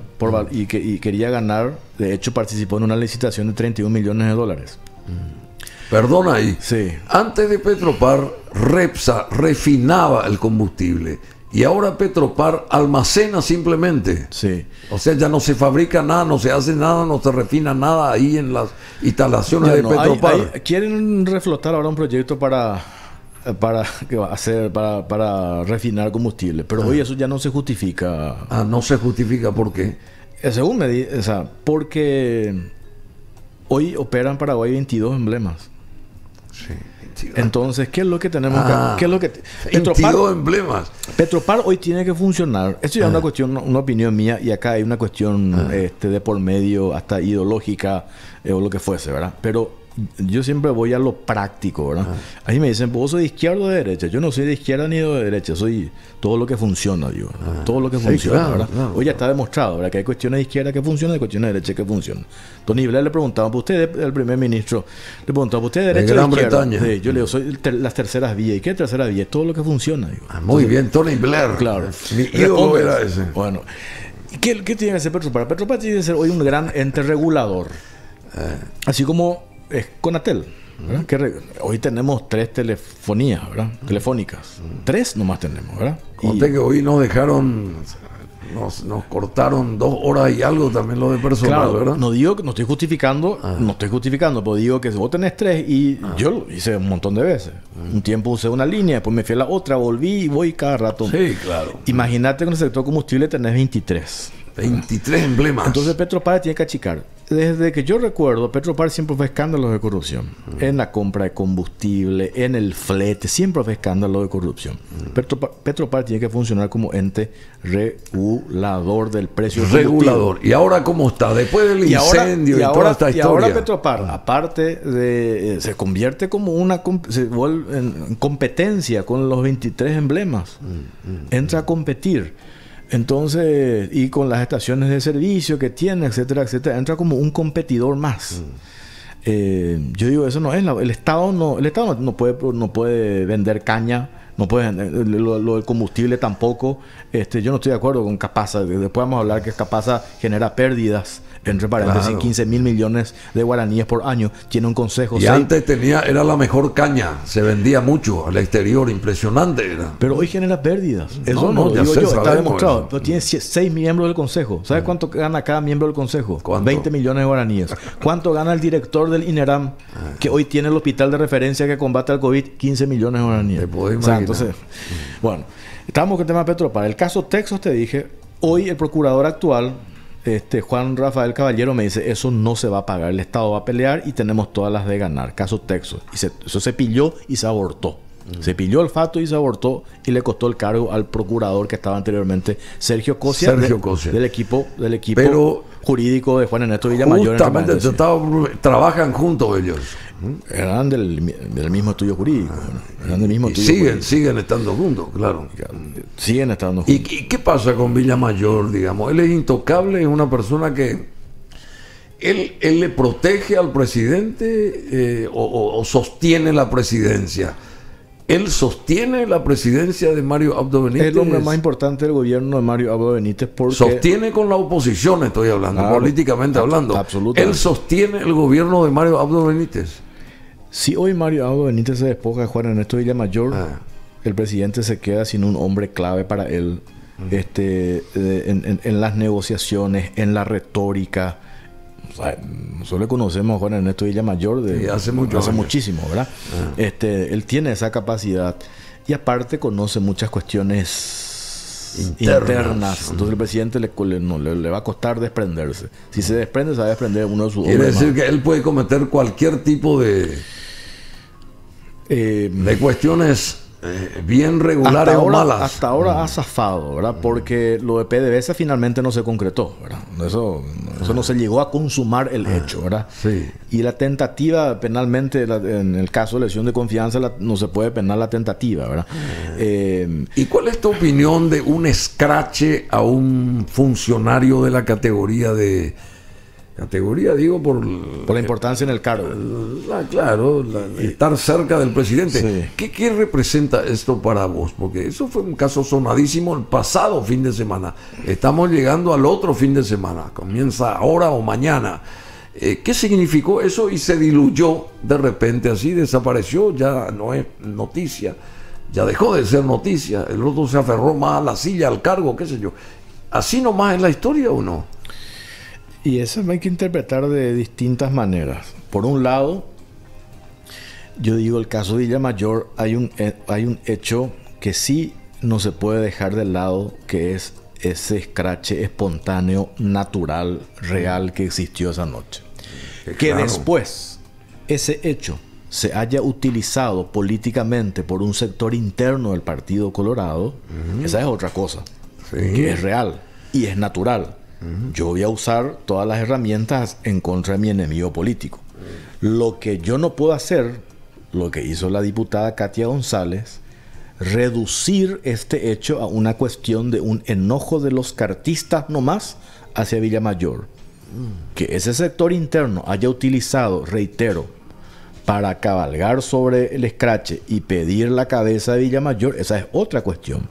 y, que, quería ganar. De hecho, participó en una licitación de 31 millones de dólares. Perdona ahí. Sí. Antes de Petropar, Repsa refinaba el combustible y ahora Petropar almacena simplemente. Sí. O sea, ya no se fabrica nada, no se hace nada, no se refina nada ahí en las instalaciones de Petropar. quieren reflotar ahora un proyecto para para hacer para, para refinar combustible, pero hoy ah. eso ya no se justifica. Ah, no se justifica ¿por qué? Eh, según me dice, o sea, porque hoy operan Paraguay 22 emblemas. Sí. Entonces, ¿qué es lo que tenemos ah, ¿Qué es lo que Petropar, emblemas. Petropar hoy tiene que funcionar. Esto ya es una ah. cuestión, una opinión mía, y acá hay una cuestión ah. este, de por medio, hasta ideológica eh, o lo que fuese, ¿verdad? Pero yo siempre voy a lo práctico, ¿verdad? Ah. Ahí me dicen, ¿vos sos de izquierda o de derecha? Yo no soy de izquierda ni de derecha, soy todo lo que funciona, digo. Ah. Todo lo que funciona, ¿verdad? Hoy ya está demostrado, ¿verdad? Que hay cuestiones de izquierda que funcionan y cuestiones de derecha que funcionan. Tony Blair le preguntaba, ¿por usted, el primer ministro, le preguntaba, ¿usted de derecha o de izquierda? Sí, yo le digo, soy las terceras vías. ¿Y qué tercera vía? Todo lo que funciona, digo. Ah, muy bien, Tony Blair. Claro. Mi ídolo era ese. Bueno. ¿Qué, ¿Qué tiene que hacer Petropar? Petropar tiene que ser hoy un gran ente regulador. Así como es Conatel hoy tenemos tres telefonías, ¿verdad? Telefónicas. Tres nomás tenemos, ¿verdad? Conté que hoy nos dejaron, nos, cortaron dos horas y algo también lo de personal, ¿verdad? No digo no estoy justificando, ah. no estoy justificando, pero digo que vos tenés tres y ah. yo lo hice un montón de veces. Un tiempo usé una línea, después me fui a la otra, volví y voy cada rato. Sí, claro. Imagínate que en el sector combustible tenés 23. 23 emblemas. Entonces Petropar tiene que achicar. Desde que yo recuerdo, Petropar siempre fue escándalo de corrupción. En la compra de combustible, en el flete, siempre fue escándalo de corrupción. Petropar, tiene que funcionar como ente regulador del precio. Regulador. ¿Y ahora cómo está? Después del incendio y, toda esta historia. Y ahora Petropar, aparte de... Eh, se convierte como una... Se vuelve en competencia con los 23 emblemas. Entra a competir. Entonces, y con las estaciones de servicio que tiene, etcétera, etcétera, entra como un competidor más. Mm. Eh, yo digo, eso no es, el Estado no, el Estado no, puede, no puede vender caña, no puede lo, lo, del combustible tampoco. Este, yo no estoy de acuerdo con Capasa. Después vamos a hablar que Capasa genera pérdidas entre paréntesis, 15 mil millones de guaraníes por año. Tiene un consejo. Y antes tenía, era la mejor caña, se vendía mucho al exterior, impresionante era. Pero hoy genera pérdidas. Eso no, digo yo, está demostrado. Pero tiene seis miembros del consejo. ¿Sabes mm. cuánto gana cada miembro del consejo? 20 millones de guaraníes. ¿Cuánto gana el director del INERAM, ah. que hoy tiene el hospital de referencia que combate al COVID? 15 millones de guaraníes. O sea, entonces, bueno, estamos con el tema de Para El caso Texas, te dije, hoy el procurador actual este, Juan Rafael Caballero me dice, eso no se va a pagar, el Estado va a pelear y tenemos todas las de ganar. Caso Texas. Y eso se pilló y se abortó. Mm. Se pilló el fato y se abortó y le costó el cargo al procurador que estaba anteriormente, Sergio Cosia, Sergio del equipo, del equipo jurídico de Juan Ernesto Villamayor. Justamente, trabajan juntos ellos. Eran del, mismo estudio jurídico. eran del mismo siguen, siguen estando juntos, claro. Siguen estando juntos. ¿Y, qué pasa con Villamayor, digamos? Él es intocable, es una persona que... Él, él le protege al presidente eh, o, sostiene la presidencia. Él sostiene la presidencia de Mario Abdo Benítez. Es el hombre más importante del gobierno de Mario Abdo Benítez porque... Sostiene con la oposición, estoy hablando, políticamente hablando. Absolutamente. Él sostiene el gobierno de Mario Abdo Benítez. Si hoy Mario Abdo Benítez se despoja de Juan Ernesto Villamayor, ah. el presidente se queda sin un hombre clave para él este, en, las negociaciones, en la retórica. Nosotros le conocemos a Juan Ernesto Villamayor de hace, mucho hace muchísimo, ¿verdad? Ah. Este, él tiene esa capacidad y aparte conoce muchas cuestiones internas. Entonces el presidente le, le, va a costar desprenderse. Si se desprende, se va a desprender uno de sus Quiere decir que él puede cometer cualquier tipo de, eh, de cuestiones eh, bien regular o malas. Hasta ahora ha zafado, ¿verdad? Porque lo de PDVSA finalmente no se concretó, ¿verdad? Eso, eso no se llegó a consumar el ah, hecho, ¿verdad? Sí. Y la tentativa penalmente, en el caso de lesión de confianza, no se puede penar la tentativa, ¿verdad? Ah. Eh, ¿Y cuál es tu opinión de un escrache a un funcionario de la categoría de Categoría, digo, por... Por la importancia en el cargo. claro, estar cerca del presidente. ¿Qué, representa esto para vos? Porque eso fue un caso sonadísimo el pasado fin de semana. Estamos llegando al otro fin de semana. Comienza ahora o mañana. Eh, ¿Qué significó eso? Y se diluyó de repente así, desapareció, ya no es noticia. Ya dejó de ser noticia. El otro se aferró más a la silla, al cargo, qué sé yo. ¿Así nomás es la historia o no? Y eso hay que interpretar de distintas maneras. Por un lado, yo digo, el caso de Villamayor, hay un, eh, hay un hecho que sí no se puede dejar de lado, que es ese escrache espontáneo, natural, real que existió esa noche. Que después ese hecho se haya utilizado políticamente por un sector interno del Partido Colorado, esa es otra cosa, que es real y es natural. Yo voy a usar todas las herramientas en contra de mi enemigo político. Lo que yo no puedo hacer, lo que hizo la diputada Katia González, reducir este hecho a una cuestión de un enojo de los cartistas nomás hacia Villamayor. Que ese sector interno haya utilizado, reitero, para cabalgar sobre el escrache y pedir la cabeza de Villamayor, esa es otra cuestión.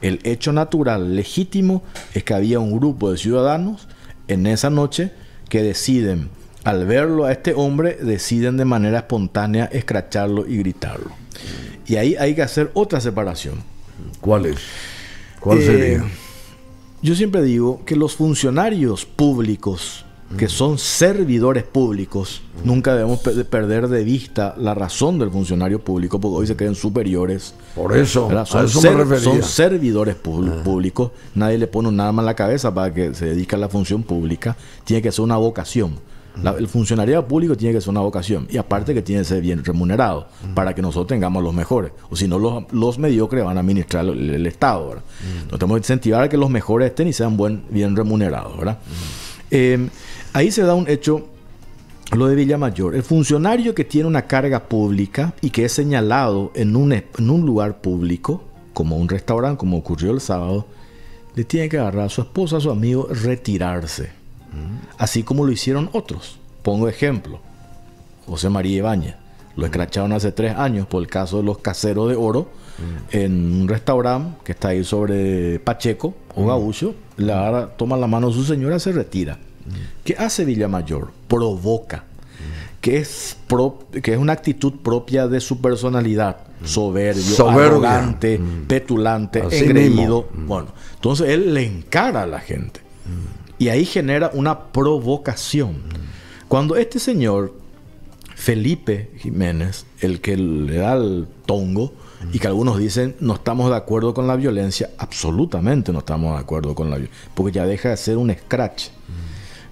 El hecho natural, legítimo, es que había un grupo de ciudadanos en esa noche que deciden, al verlo a este hombre, deciden de manera espontánea escracharlo y gritarlo. Y ahí hay que hacer otra separación. ¿Cuál es? ¿Cuál sería? Eh, yo siempre digo que los funcionarios públicos que son servidores públicos, nunca debemos perder de vista la razón del funcionario público, porque hoy se creen superiores. Por eso, son, son servidores ah. públicos, nadie le pone un arma en la cabeza para que se dedique a la función pública, tiene que ser una vocación. el funcionariado público tiene que ser una vocación y aparte que tiene que ser bien remunerado para que nosotros tengamos los mejores. O si no, los, mediocres van a administrar el, Estado. ¿verdad? Entonces tenemos que incentivar a que los mejores estén y sean buen, bien remunerados. ¿verdad? Eh, ahí se da un hecho, lo de Villamayor. El funcionario que tiene una carga pública y que es señalado en un, en un lugar público, como un restaurante, como ocurrió el sábado, le tiene que agarrar a su esposa, a su amigo, retirarse. Así como lo hicieron otros. Pongo ejemplo. José María Ibañez. Lo escracharon hace tres años por el caso de los caseros de oro en un restaurante que está ahí sobre Pacheco o Gaúcho. Le toma la mano a su señora y se retira. ¿Qué hace Villamayor? Provoca. Que es, que es una actitud propia de su personalidad. Soberbio, arrogante, mm. petulante, engreído. Mm. Bueno, entonces él le encara a la gente. Y ahí genera una provocación. Cuando este señor, Felipe Jiménez, el que le da el tongo, y que algunos dicen no estamos de acuerdo con la violencia, absolutamente no estamos de acuerdo con la violencia, porque ya deja de ser un scratch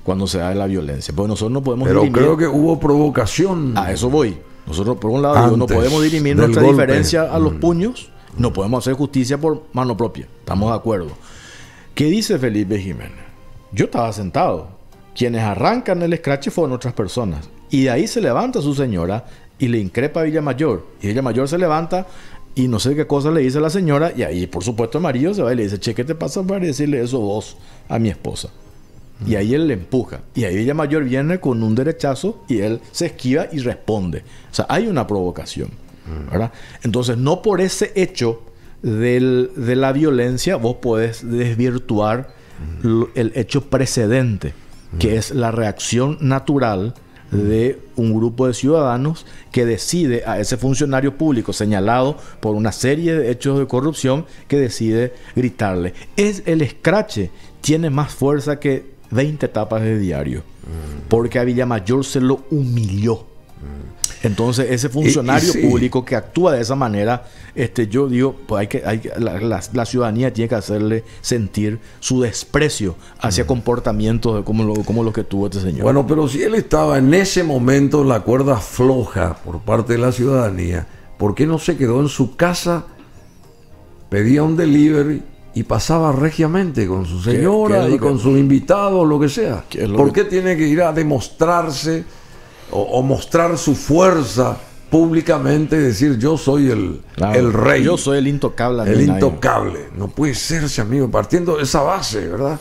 cuando se da la violencia. Porque nosotros no podemos Pero creo que hubo provocación. A eso voy. Nosotros, por un lado, no podemos dirimir nuestra diferencia a los mm. puños, no podemos hacer justicia por mano propia. Estamos de acuerdo. ¿Qué dice Felipe Jiménez? Yo estaba sentado. Quienes arrancan el escrache fueron otras personas. Y de ahí se levanta su señora y le increpa a Villamayor. Y Villamayor se levanta y no sé qué cosa le dice a la señora. Y ahí, por supuesto, el marido se va y le dice, che, ¿qué te pasa para decirle eso vos a mi esposa? Y ahí él le empuja. Y ahí ella mayor viene con un derechazo y él se esquiva y responde. O sea, hay una provocación. Entonces, no por ese hecho del, de la violencia vos podés desvirtuar el hecho precedente, que es la reacción natural de un grupo de ciudadanos que decide a ese funcionario público señalado por una serie de hechos de corrupción que decide gritarle. Es el escrache, tiene más fuerza que 20 etapas de diario, porque a Villamayor se lo humilló. Entonces, ese funcionario público que actúa de esa manera, este, yo digo, pues hay que, hay, la, ciudadanía tiene que hacerle sentir su desprecio hacia mm. comportamientos como, lo, como los que tuvo este señor. Bueno, pero si él estaba en ese momento en la cuerda floja por parte de la ciudadanía, ¿por qué no se quedó en su casa, pedía un delivery y pasaba regiamente con su señora y con sus invitados, lo que sea? ¿Por qué tiene que ir a demostrarse? o, mostrar su fuerza públicamente y decir yo soy el, el rey. Yo soy el intocable. El intocable. No puede serse, amigo, partiendo de esa base, ¿verdad?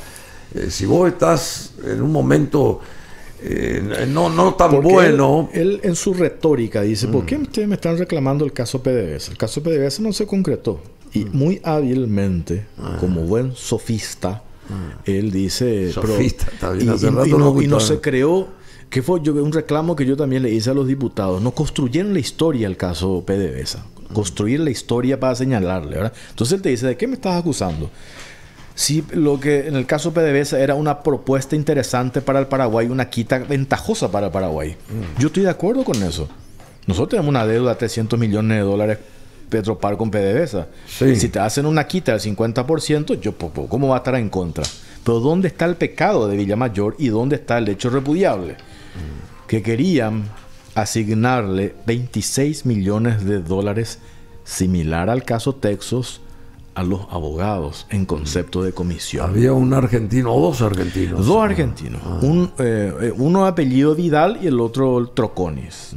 Eh, si vos estás en un momento eh, no, no tan bueno. Él, en su retórica dice, ¿por qué mm. ustedes me están reclamando el caso PDVSA? El caso PDVSA no se concretó. Y mm. muy hábilmente, ah. como buen sofista, mm. él dice... Sofista, está bien. y no se creó que fue yo, un reclamo que yo también le hice a los diputados. No construyeron la historia el caso PDVSA. Construir la historia para señalarle, ¿verdad? Entonces él te dice, ¿de qué me estás acusando? Si lo que en el caso PDVSA era una propuesta interesante para el Paraguay, una quita ventajosa para el Paraguay. Mm. Yo estoy de acuerdo con eso. Nosotros tenemos una deuda de 300 millones de dólares Petropar con PDVSA. Si te hacen una quita del 50%, yo, ¿cómo va a estar en contra? Pero ¿dónde está el pecado de Villamayor y dónde está el hecho repudiable? que querían asignarle 26 millones de dólares, similar al caso Texas, a los abogados en concepto de comisión. Había un argentino o dos argentinos. Dos argentinos. Ah. Un, eh, uno apellido Vidal y el otro Troconis.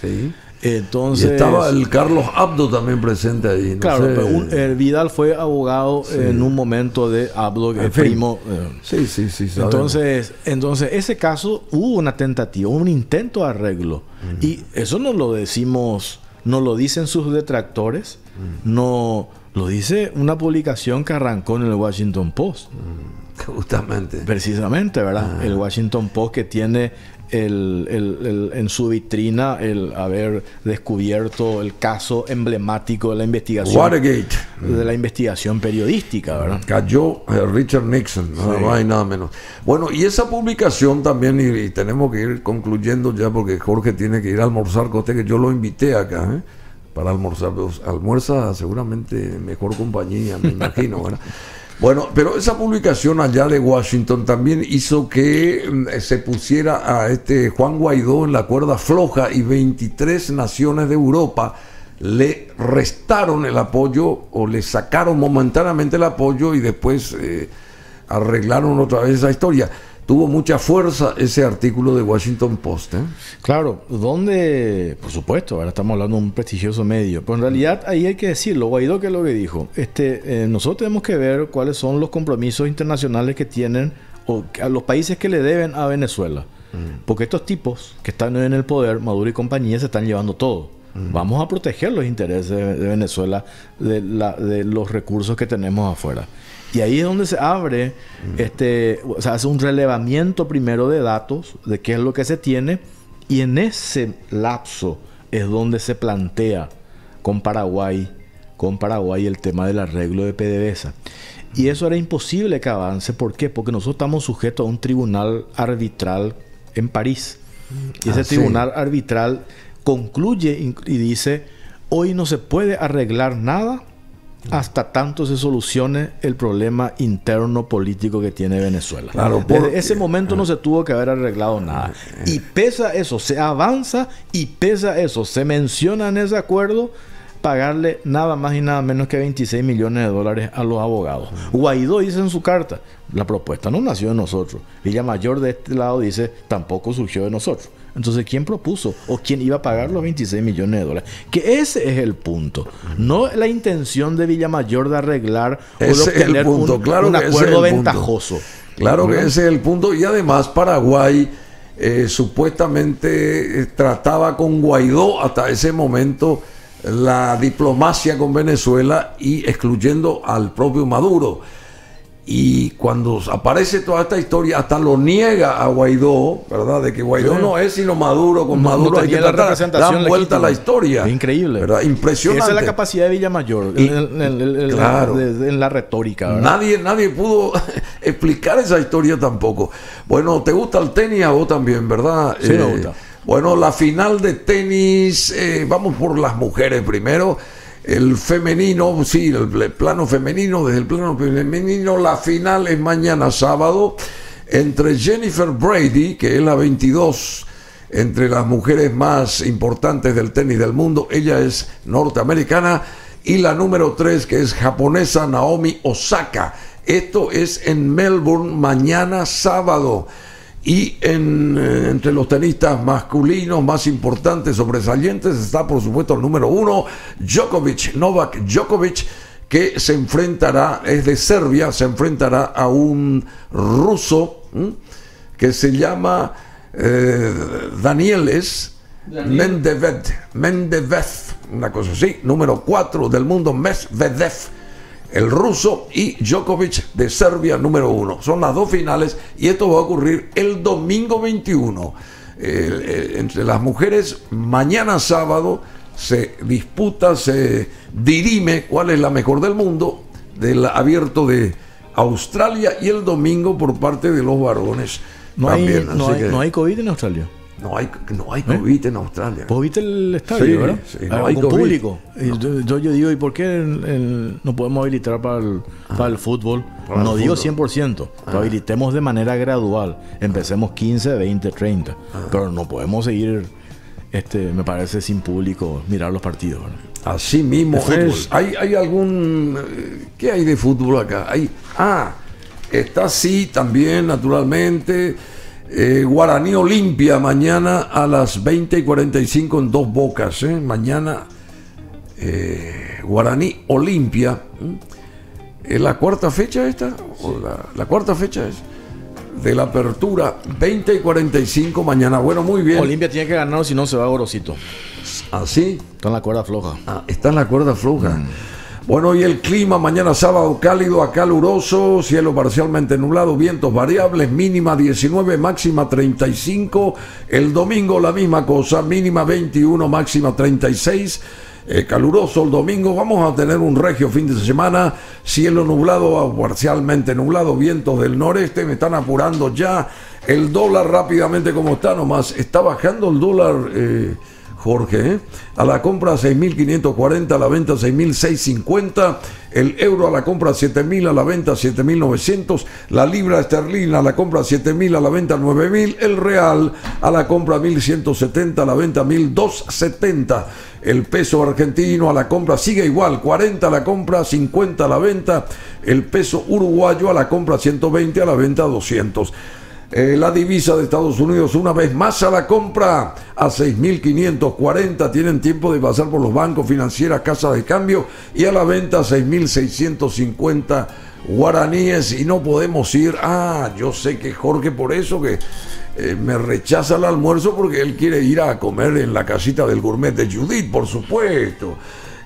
Sí. Entonces, estaba el Carlos Abdo también presente ahí. claro, el Vidal fue abogado en un momento de Abdo, el primo. Eh. sí, sí, sí. Entonces, entonces, ese caso hubo una tentativa, un intento de arreglo. Y eso no lo decimos, no lo dicen sus detractores, no lo dice una publicación que arrancó en el Washington Post. Justamente. Precisamente, ¿verdad? Ah. El Washington Post que tiene el, en su vitrina el haber descubierto el caso emblemático de la investigación. Watergate. De la investigación periodística, ¿verdad? Cayó eh, Richard Nixon, no, hay nada menos. Bueno, y esa publicación también, y, tenemos que ir concluyendo ya porque Jorge tiene que ir a almorzar con usted, que yo lo invité acá, ¿eh? Para almorzar. Pues, almuerza seguramente mejor compañía, me imagino, ¿verdad? Bueno, pero esa publicación allá de Washington también hizo que mm, se pusiera a este Juan Guaidó en la cuerda floja y 23 naciones de Europa le restaron el apoyo o le sacaron momentáneamente el apoyo y después eh, arreglaron otra vez esa historia tuvo mucha fuerza ese artículo de Washington Post. ¿eh? Claro, donde, por supuesto, ahora estamos hablando de un prestigioso medio, pero en realidad ahí hay que decirlo, Guaidó que es lo que dijo, este, eh, nosotros tenemos que ver cuáles son los compromisos internacionales que tienen o a los países que le deben a Venezuela. Mm. Porque estos tipos que están en el poder, Maduro y compañía, se están llevando todo. Mm. Vamos a proteger los intereses de, Venezuela de, de los recursos que tenemos afuera. Y ahí es donde se abre, este, o sea, hace un relevamiento primero de datos, de qué es lo que se tiene, y en ese lapso es donde se plantea con Paraguay, con Paraguay el tema del arreglo de PDVSA. Y eso era imposible que avance, ¿por qué? Porque nosotros estamos sujetos a un tribunal arbitral en París. Y ese ah, tribunal arbitral concluye y dice, hoy no se puede arreglar nada hasta tanto se solucione el problema interno político que tiene Venezuela. Desde ese momento no se tuvo que haber arreglado nada. Y pesa eso, se avanza y pesa eso, se menciona en ese acuerdo pagarle nada más y nada menos que 26 millones de dólares a los abogados. Guaidó dice en su carta, la propuesta no nació de nosotros. Villa Mayor de este lado dice, tampoco surgió de nosotros. Entonces, ¿quién propuso o quién iba a pagar los 26 millones de dólares? Que ese es el punto. No la intención de Villamayor de arreglar o de obtener un, claro un acuerdo ventajoso. Claro que ese es el punto. Y además, Paraguay eh, supuestamente eh, trataba con Guaidó hasta ese momento la diplomacia con Venezuela y excluyendo al propio Maduro. Y cuando aparece toda esta historia, hasta lo niega a Guaidó, ¿verdad? De que Guaidó no es sino Maduro, con Maduro hay que la dar vuelta a la historia. increíble. ¿verdad? Impresionante. Esa es la capacidad de Villamayor, en, claro, en, la retórica. Nadie, nadie pudo explicar esa historia tampoco. Bueno, ¿te gusta el tenis a vos también, verdad? Sí, me eh, gusta. Bueno, la final de tenis, eh, vamos por las mujeres primero el femenino, sí, el, plano femenino, desde el plano femenino, la final es mañana sábado entre Jennifer Brady, que es la 22 entre las mujeres más importantes del tenis del mundo, ella es norteamericana, y la número 3 que es japonesa Naomi Osaka. Esto es en Melbourne mañana sábado. Y en, eh, entre los tenistas masculinos más importantes, sobresalientes, está por supuesto el número uno, Djokovic, Novak Djokovic, que se enfrentará, es de Serbia, se enfrentará a un ruso que se llama eh, Danieles Mendevev, Mendevev, una cosa así, número cuatro del mundo, Medvedev el ruso y Djokovic de Serbia número uno. Son las dos finales y esto va a ocurrir el domingo 21. entre las mujeres, mañana sábado se disputa, se dirime cuál es la mejor del mundo del abierto de Australia y el domingo por parte de los varones. No, hay, no hay COVID en Australia. No hay, no hay ¿Eh? COVID en Australia. ¿Vos viste el estadio, verdad? Sí, no ah, hay con público. Yo, yo, digo, ¿y por qué no podemos habilitar para el, ah. para el fútbol? no digo 100%, ah. lo habilitemos de manera gradual. Empecemos 15, 20, 30. Pero no podemos seguir, este, me parece, sin público, mirar los partidos. Así mismo es. ¿Hay, ¿Hay algún... Eh, ¿Qué hay de fútbol acá? Hay, ah, está sí también, naturalmente eh, Guaraní Olimpia mañana a las 20 y 45 en dos bocas. ¿eh? Mañana eh, Guaraní Olimpia. ¿Es la cuarta fecha esta? la, cuarta fecha es? De la apertura 20 y 45 mañana. Bueno, muy bien. Olimpia tiene que ganar si no se va a Gorosito. ¿Así? ¿Ah, está en la cuerda floja. Ah, está en la cuerda floja. Mm. Bueno, y el clima mañana sábado cálido a caluroso, cielo parcialmente nublado, vientos variables, mínima 19, máxima 35. El domingo la misma cosa, mínima 21, máxima 36. Eh, caluroso el domingo, vamos a tener un regio fin de semana, cielo nublado parcialmente nublado, vientos del noreste, me están apurando ya el dólar rápidamente como está nomás, está bajando el dólar. Eh, Jorge. ¿eh? A la compra 6.540, a la venta 6.650. El euro a la compra 7.000, a la venta 7.900. La libra esterlina a la compra 7.000, a la venta 9.000. El real a la compra 1.170, a la venta 1.270. El peso argentino a la compra sigue igual, 40 a la compra, 50 a la venta. El peso uruguayo a la compra 120, a la venta 200. Eh, la divisa de Estados Unidos una vez más a la compra a 6.540. Tienen tiempo de pasar por los bancos, financieras, casas de cambio y a la venta 6.650 guaraníes y no podemos ir. Ah, yo sé que Jorge por eso que eh, me rechaza el almuerzo porque él quiere ir a comer en la casita del gourmet de Judith, por supuesto.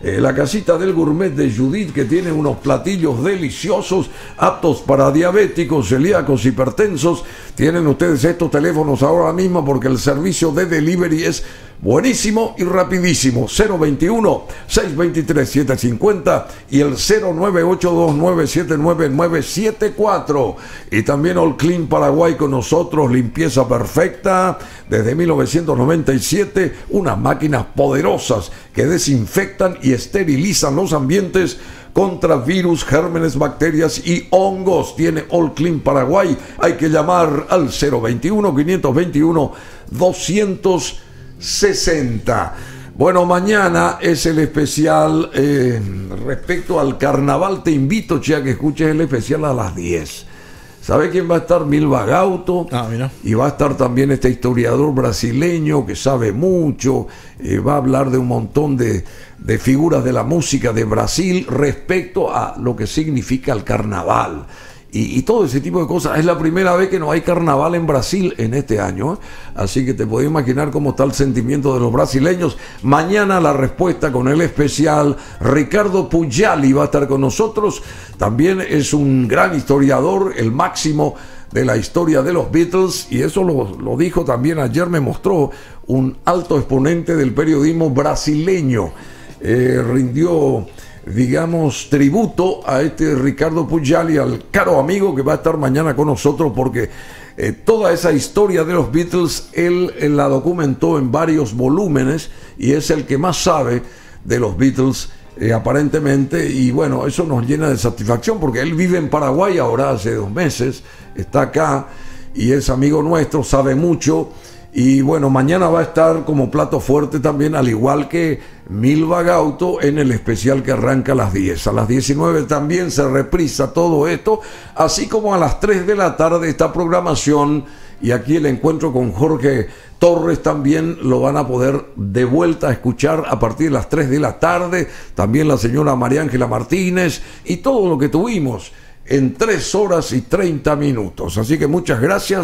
Eh, la casita del gourmet de Judith que tiene unos platillos deliciosos aptos para diabéticos, celíacos, hipertensos. Tienen ustedes estos teléfonos ahora mismo porque el servicio de delivery es buenísimo y rapidísimo. 021-623-750 y el 098297994. Y también All Clean Paraguay con nosotros, limpieza perfecta desde 1997, unas máquinas poderosas que desinfectan y esterilizan los ambientes contra virus, gérmenes, bacterias y hongos. Tiene All Clean Paraguay. Hay que llamar al 021 521 200 60. Bueno, mañana es el especial eh, respecto al carnaval. Te invito, Chia, que escuches el especial a las 10. ¿Sabe quién va a estar? Milva Gauto. Ah, mira. Y va a estar también este historiador brasileño que sabe mucho. Eh, va a hablar de un montón de, de figuras de la música de Brasil respecto a lo que significa el carnaval y, todo ese tipo de cosas. Es la primera vez que no hay carnaval en Brasil en este año, ¿eh? así que te puedes imaginar cómo está el sentimiento de los brasileños. Mañana la respuesta con el especial. Ricardo Pujali va a estar con nosotros. También es un gran historiador, el máximo de la historia de los Beatles y eso lo, dijo también ayer, me mostró un alto exponente del periodismo brasileño. Eh, rindió digamos, tributo a este Ricardo Pujali, al caro amigo que va a estar mañana con nosotros, porque eh, toda esa historia de los Beatles él, la documentó en varios volúmenes y es el que más sabe de los Beatles. Eh, aparentemente, y bueno, eso nos llena de satisfacción porque él vive en Paraguay ahora hace dos meses, está acá y es amigo nuestro, sabe mucho y bueno, mañana va a estar como plato fuerte también, al igual que Milva Gauto, en el especial que arranca a las 10. A las 19 también se reprisa todo esto, así como a las 3 de la tarde esta programación. Y aquí el encuentro con Jorge Torres también lo van a poder de vuelta escuchar a partir de las 3 de la tarde. También la señora María Ángela Martínez y todo lo que tuvimos en 3 horas y 30 minutos. Así que muchas gracias.